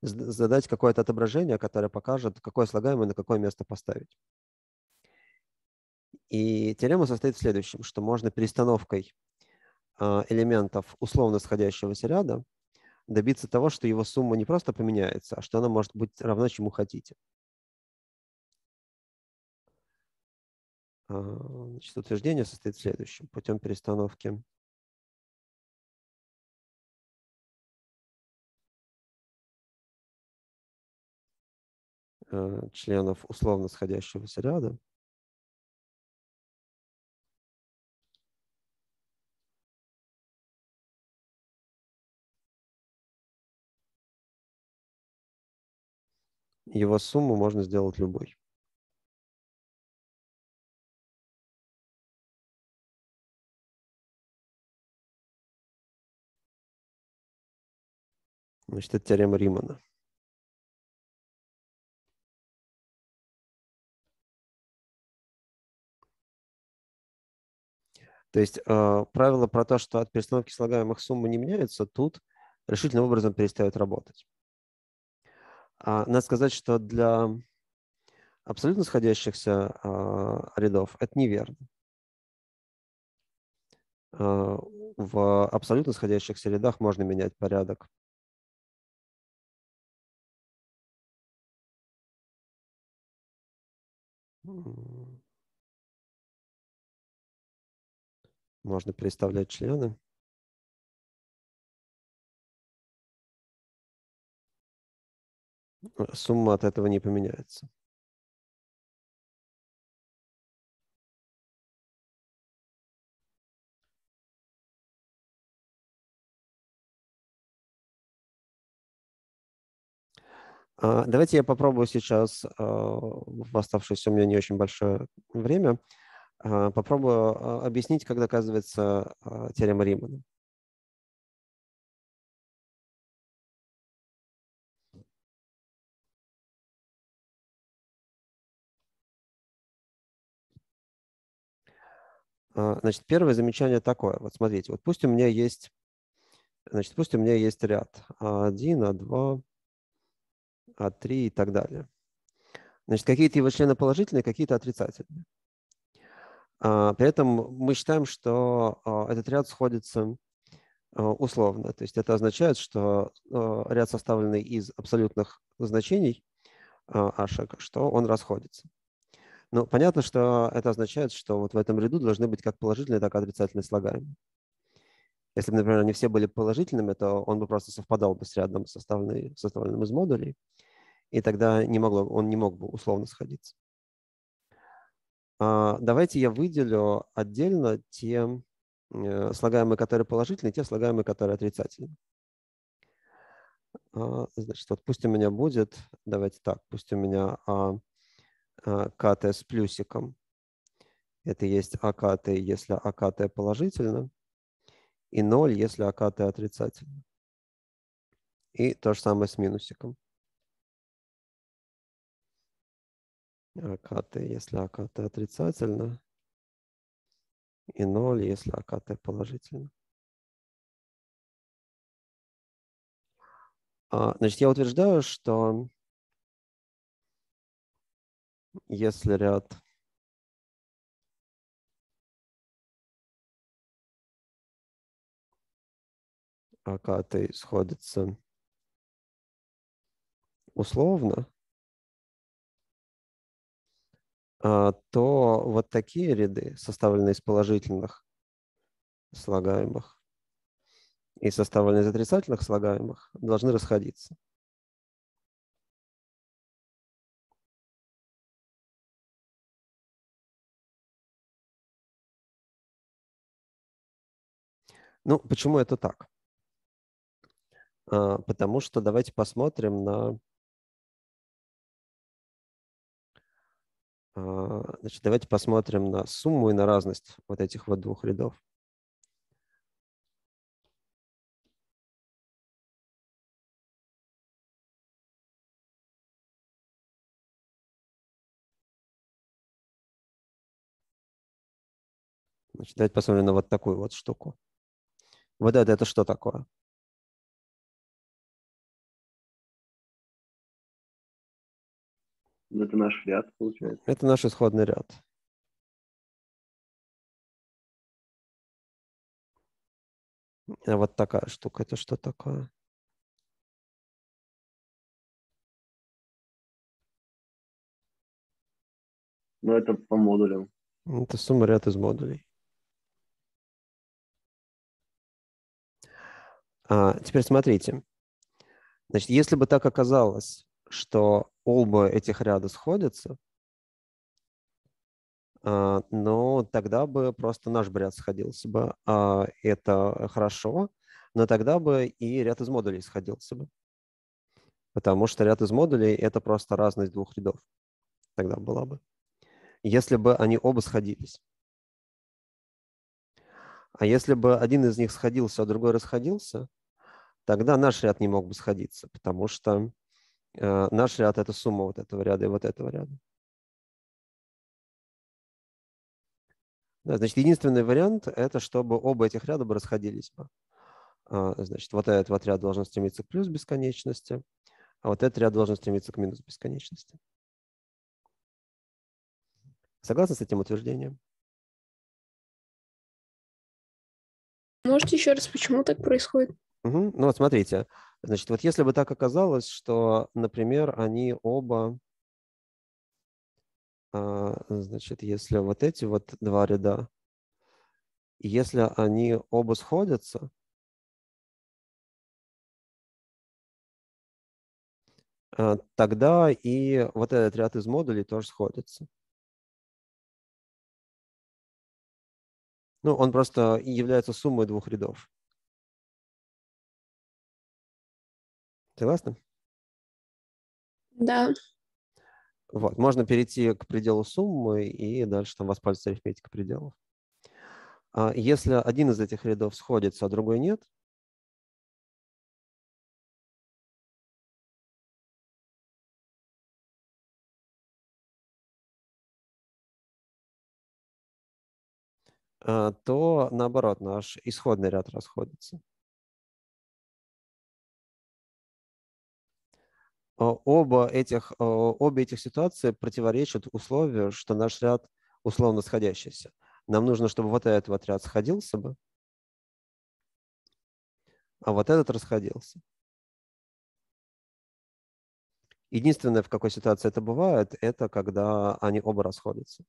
задать какое-то отображение, которое покажет, какое слагаемое на какое место поставить. И теорема состоит в следующем, что можно перестановкой а, элементов условно сходящегося ряда добиться того, что его сумма не просто поменяется, а что она может быть равна чему хотите. А, значит, утверждение состоит в следующем. Путем перестановки членов условно сходящегося ряда. Его сумму можно сделать любой. Значит, это теорема Римана. То есть э, правило про то, что от перестановки слагаемых суммы не меняются, тут решительным образом перестает работать. А надо сказать, что для абсолютно сходящихся э, рядов это неверно. Э, в абсолютно сходящихся рядах можно менять порядок. Можно переставлять члены. Сумма от этого не поменяется. А, давайте я попробую сейчас а, в оставшееся у меня не очень большое время попробую а, объяснить, как доказывается а, теорема Римана. Значит, первое замечание такое. Вот смотрите, вот пусть у меня есть, значит, пусть у меня есть ряд А1, А2, А3 и так далее. Значит, какие-то его члены положительные, какие-то отрицательные. А, при этом мы считаем, что а, этот ряд сходится а, условно. То есть это означает, что ряд, составленный из абсолютных значений ашек, что он расходится. Но понятно, что это означает, что вот в этом ряду должны быть как положительные, так и отрицательные слагаемые. Если бы, например, они все были положительными, то он бы просто совпадал бы с рядом, составленным, составленным из модулей, и тогда не могло, он не мог бы условно сходиться. А, давайте я выделю отдельно те э, слагаемые, которые положительные, те слагаемые, которые отрицательные. А, Значит, вот пусть у меня будет, давайте так, пусть у меня а, а, КТ с плюсиком. Это есть АКТ, если АКТ положительно, и 0, если АКТ отрицательно. И то же самое с минусиком. АКТ, если АКТ отрицательно, и 0, если АКТ положительно. А, Значит, я утверждаю, что если ряд АКТ сходится условно, то вот такие ряды, составленные из положительных слагаемых и составленные из отрицательных слагаемых, должны расходиться. Ну, почему это так? А, Потому что давайте посмотрим на... Значит, давайте посмотрим на сумму и на разность вот этих вот двух рядов. Значит, давайте посмотрим на вот такую вот штуку. Вот это, это что такое? Это наш ряд, получается. Это наш исходный ряд. А вот такая штука, это что такое? Ну, это по модулям. Это сумма ряд из модулей. А, теперь смотрите. Значит, если бы так оказалось, что оба этих ряда сходятся, а, ну, тогда бы просто наш бы ряд сходился бы. А, это хорошо, но тогда бы и ряд из модулей сходился бы. Потому что ряд из модулей – это просто разность двух рядов. Тогда была бы. Если бы они оба сходились. А если бы один из них сходился, а другой расходился, тогда наш ряд не мог бы сходиться, потому что наш ряд – это сумма вот этого ряда и вот этого ряда. Да, значит, единственный вариант – это чтобы оба этих ряда бы расходились бы. А, Значит, вот этот вот ряд должен стремиться к плюс бесконечности, а вот этот ряд должен стремиться к минус бесконечности. Согласны с этим утверждением? Можете еще раз, почему так происходит? Мгм. Ну вот смотрите, значит, вот если бы так оказалось, что, например, они оба, а, значит, если вот эти вот два ряда, если они оба сходятся, а, тогда и вот этот ряд из модулей тоже сходится. Ну, он просто является суммой двух рядов. Согласны? Да. Вот, можно перейти к пределу суммы и дальше там воспользоваться арифметикой пределов. А Если один из этих рядов сходится, а другой нет, а, то наоборот, наш исходный ряд расходится. Оба этих, а, обе этих ситуации противоречат условию, что наш ряд условно сходящийся. Нам нужно, чтобы вот этот вот ряд сходился бы, а вот этот расходился. Единственное, в какой ситуации это бывает, это когда они оба расходятся.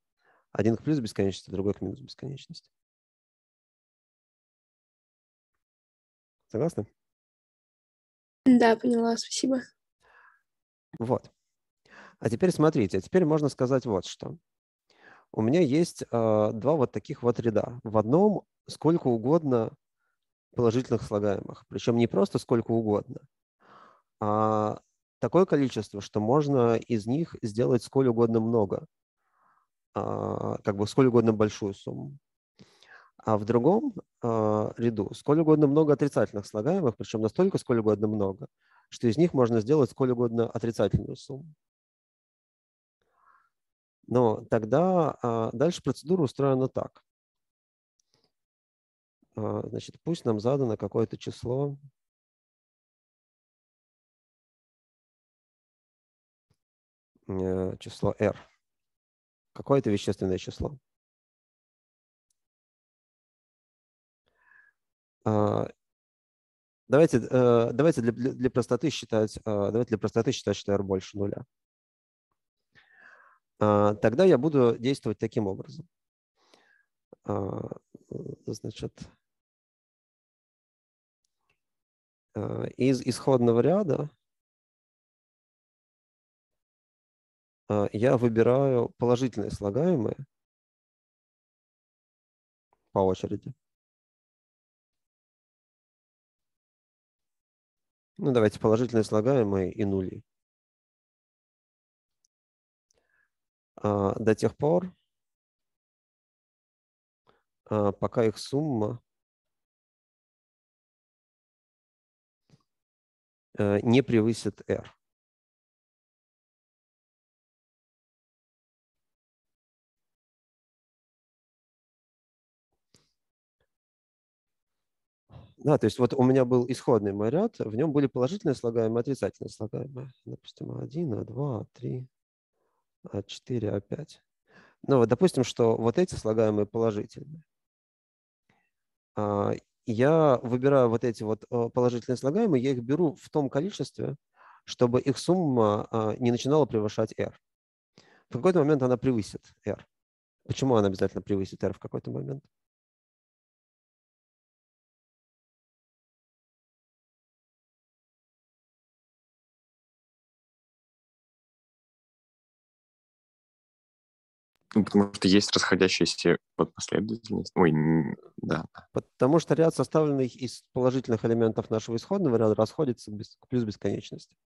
Один к плюс бесконечности, другой к минус бесконечности. Согласны? Да, поняла, спасибо. Вот. А теперь смотрите, а теперь можно сказать вот что. у меня есть а, два вот таких вот ряда. В одном сколько угодно положительных слагаемых. Причем не просто сколько угодно, а такое количество, что можно из них сделать сколь угодно много, а, как бы сколь угодно большую сумму. А в другом а, ряду сколь угодно много отрицательных слагаемых, причем настолько сколь угодно много, что из них можно сделать сколь угодно отрицательную сумму. Но тогда а, дальше процедура устроена так. А, значит, пусть нам задано какое-то число. Э, число r. Какое-то вещественное число. Давайте, э, давайте для, для простоты считать, давайте для простоты считать, что r больше нуля. А, тогда я буду действовать таким образом. А, значит, а, из исходного ряда я выбираю положительные слагаемые по очереди. Ну, давайте положительные слагаемые и нули. А, до тех пор, а, пока их сумма э, не превысит r. Да, то есть вот у меня был исходный мой ряд, в нем были положительные слагаемые, отрицательные слагаемые. Допустим, 1, А2, А3, а4, А5. Ну, вот допустим, что вот эти слагаемые положительные. А, я выбираю вот эти вот э, положительные слагаемые, я их беру в том количестве, чтобы их сумма а, не начинала превышать r. В какой-то момент она превысит r. Почему она обязательно превысит r в какой-то момент? Ну, потому что есть расходящаяся вот последовательность. Ой, да. Потому что ряд, составленный из положительных элементов нашего исходного ряда, расходится без, плюс бесконечности.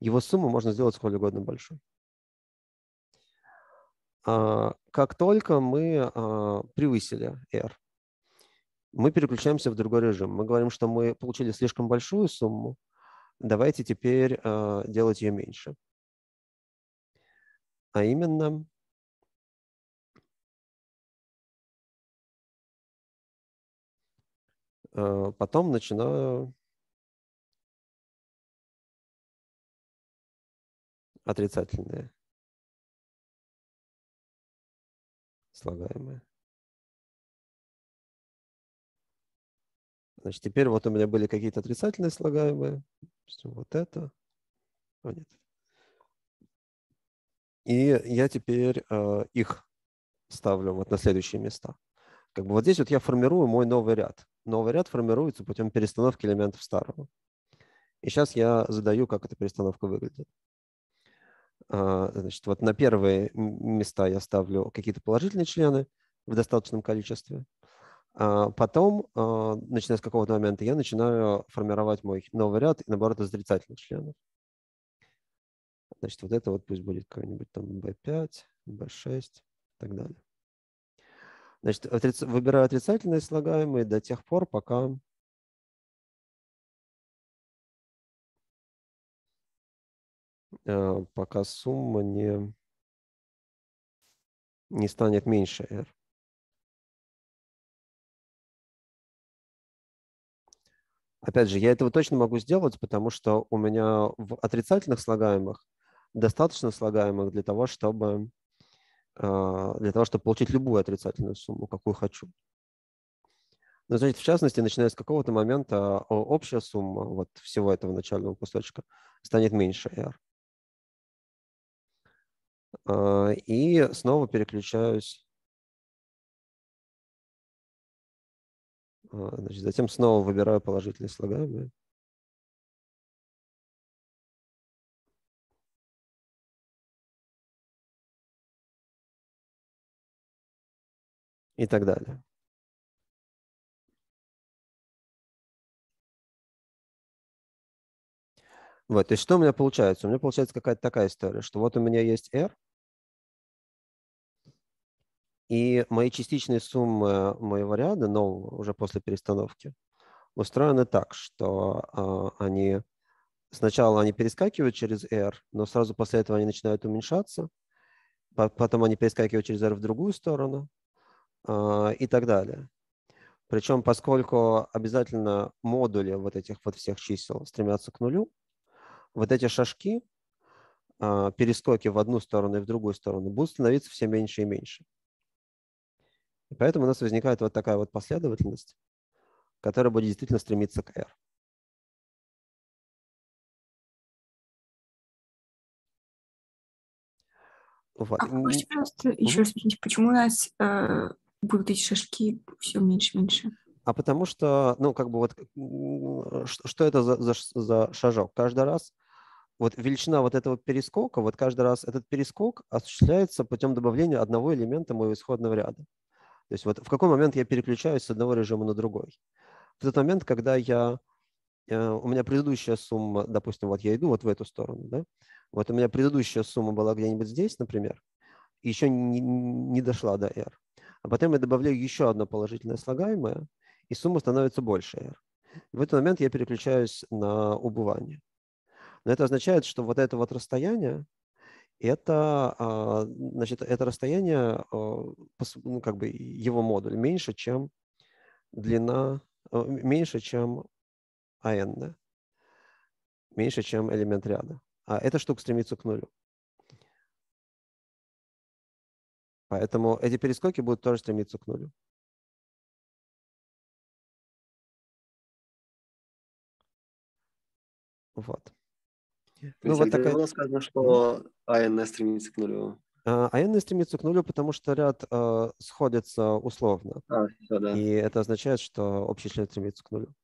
Его сумму можно сделать сколь угодно большой. А, как только мы а, превысили R, мы переключаемся в другой режим. Мы говорим, что мы получили слишком большую сумму, давайте теперь а, делать ее меньше. А именно потом начинаю отрицательные слагаемые. Значит, теперь вот у меня были какие-то отрицательные слагаемые. Вот это. О, нет. И я теперь э, их ставлю вот на следующие места. Как бы вот здесь вот я формирую мой новый ряд. Новый ряд формируется путем перестановки элементов старого. И сейчас я задаю, как эта перестановка выглядит. А, значит, вот на первые места я ставлю какие-то положительные члены в достаточном количестве. А потом, а, начиная с какого-то момента, я начинаю формировать мой новый ряд, и наоборот, из отрицательных членов. Значит, вот это вот пусть будет какой-нибудь там B5, B6 и так далее. Значит, отриц... выбираю отрицательные слагаемые до тех пор, пока э, пока сумма не, не станет меньше r. Опять же, я этого точно могу сделать, потому что у меня в отрицательных слагаемых достаточно слагаемых для того, чтобы для того, чтобы получить любую отрицательную сумму, какую хочу. Но, значит, в частности, начиная с какого-то момента общая сумма вот всего этого начального кусочка станет меньше r. А, и снова переключаюсь. А, значит, затем снова выбираю положительные слагаемые. И так далее. Вот, то есть что у меня получается? У меня получается какая-то такая история, что вот у меня есть R, и мои частичные суммы моего ряда, нового, уже после перестановки, устроены так, что э, они сначала они перескакивают через R, но сразу после этого они начинают уменьшаться, потом они перескакивают через R в другую сторону и так далее. Причем, поскольку обязательно модули вот этих вот всех чисел стремятся к нулю, вот эти шажки, а, перескоки в одну сторону и в другую сторону будут становиться все меньше и меньше. И поэтому у нас возникает вот такая вот последовательность, которая будет действительно стремиться к R. Вот. А можете, пожалуйста, еще раз объяснить, почему у нас э, будут эти шажки все меньше и меньше? А потому что, ну, как бы вот, что это за, за, за шажок? Каждый раз вот величина вот этого перескока, вот каждый раз этот перескок осуществляется путем добавления одного элемента моего исходного ряда. То есть вот в какой момент я переключаюсь с одного режима на другой. В тот момент, когда я, э, у меня предыдущая сумма, допустим, вот я иду вот в эту сторону, да, вот у меня предыдущая сумма была где-нибудь здесь, например, еще не, не дошла до R. А потом я добавляю еще одно положительное слагаемое, и сумма становится больше R. В этот момент я переключаюсь на убывание. Но это означает, что вот это вот расстояние, это, а, значит, это расстояние, а, ну, как бы его модуль меньше, чем длина, а, меньше, чем АН, меньше, чем элемент ряда. А эта штука стремится к нулю. Поэтому эти перескоки будут тоже стремиться к нулю. Вот. Ну, вот такая... было сказано, что АН стремится к нулю. АН стремится к нулю, потому что ряд э, сходится условно. А, все, да. И это означает, что общий член стремится к нулю.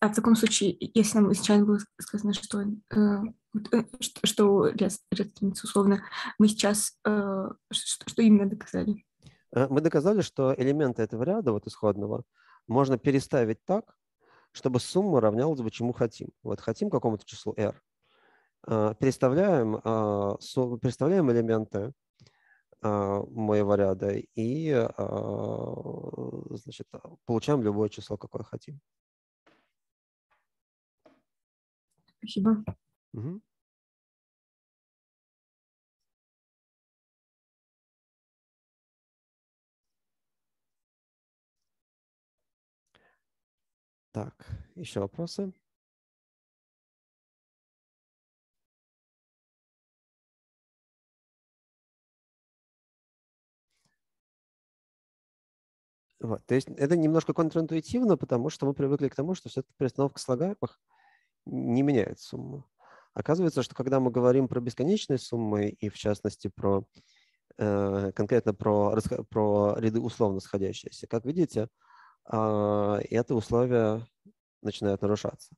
А в таком случае, если нам изначально было сказано, что, э, что, что ряд стремится условно, мы сейчас э, что, что именно доказали? Э, мы доказали, что элементы этого ряда, вот исходного, можно переставить так, чтобы сумма равнялась бы чему хотим. Вот хотим какому-то числу r. А, переставляем, переставляем элементы моего ряда и значит, получаем любое число, какое хотим. Спасибо. Угу. Так, еще вопросы? Вот. То есть это немножко контринтуитивно, потому что мы привыкли к тому, что все-таки перестановка слагаемых не меняет сумму. Оказывается, что когда мы говорим про бесконечные суммы и, в частности, про э, конкретно про, про ряды условно сходящиеся, как видите, а, это условия начинают нарушаться.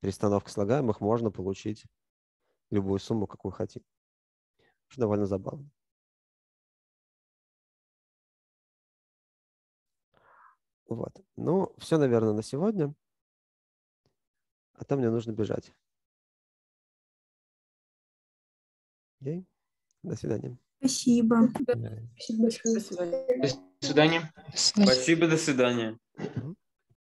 Перестановка слагаемых можно получить любую сумму, какую хотим. Что довольно забавно. Вот. Ну, все, наверное, на сегодня. А там мне нужно бежать. Окей? До свидания. Спасибо. Спасибо большое. До свидания. До свидания. Спасибо, до свидания.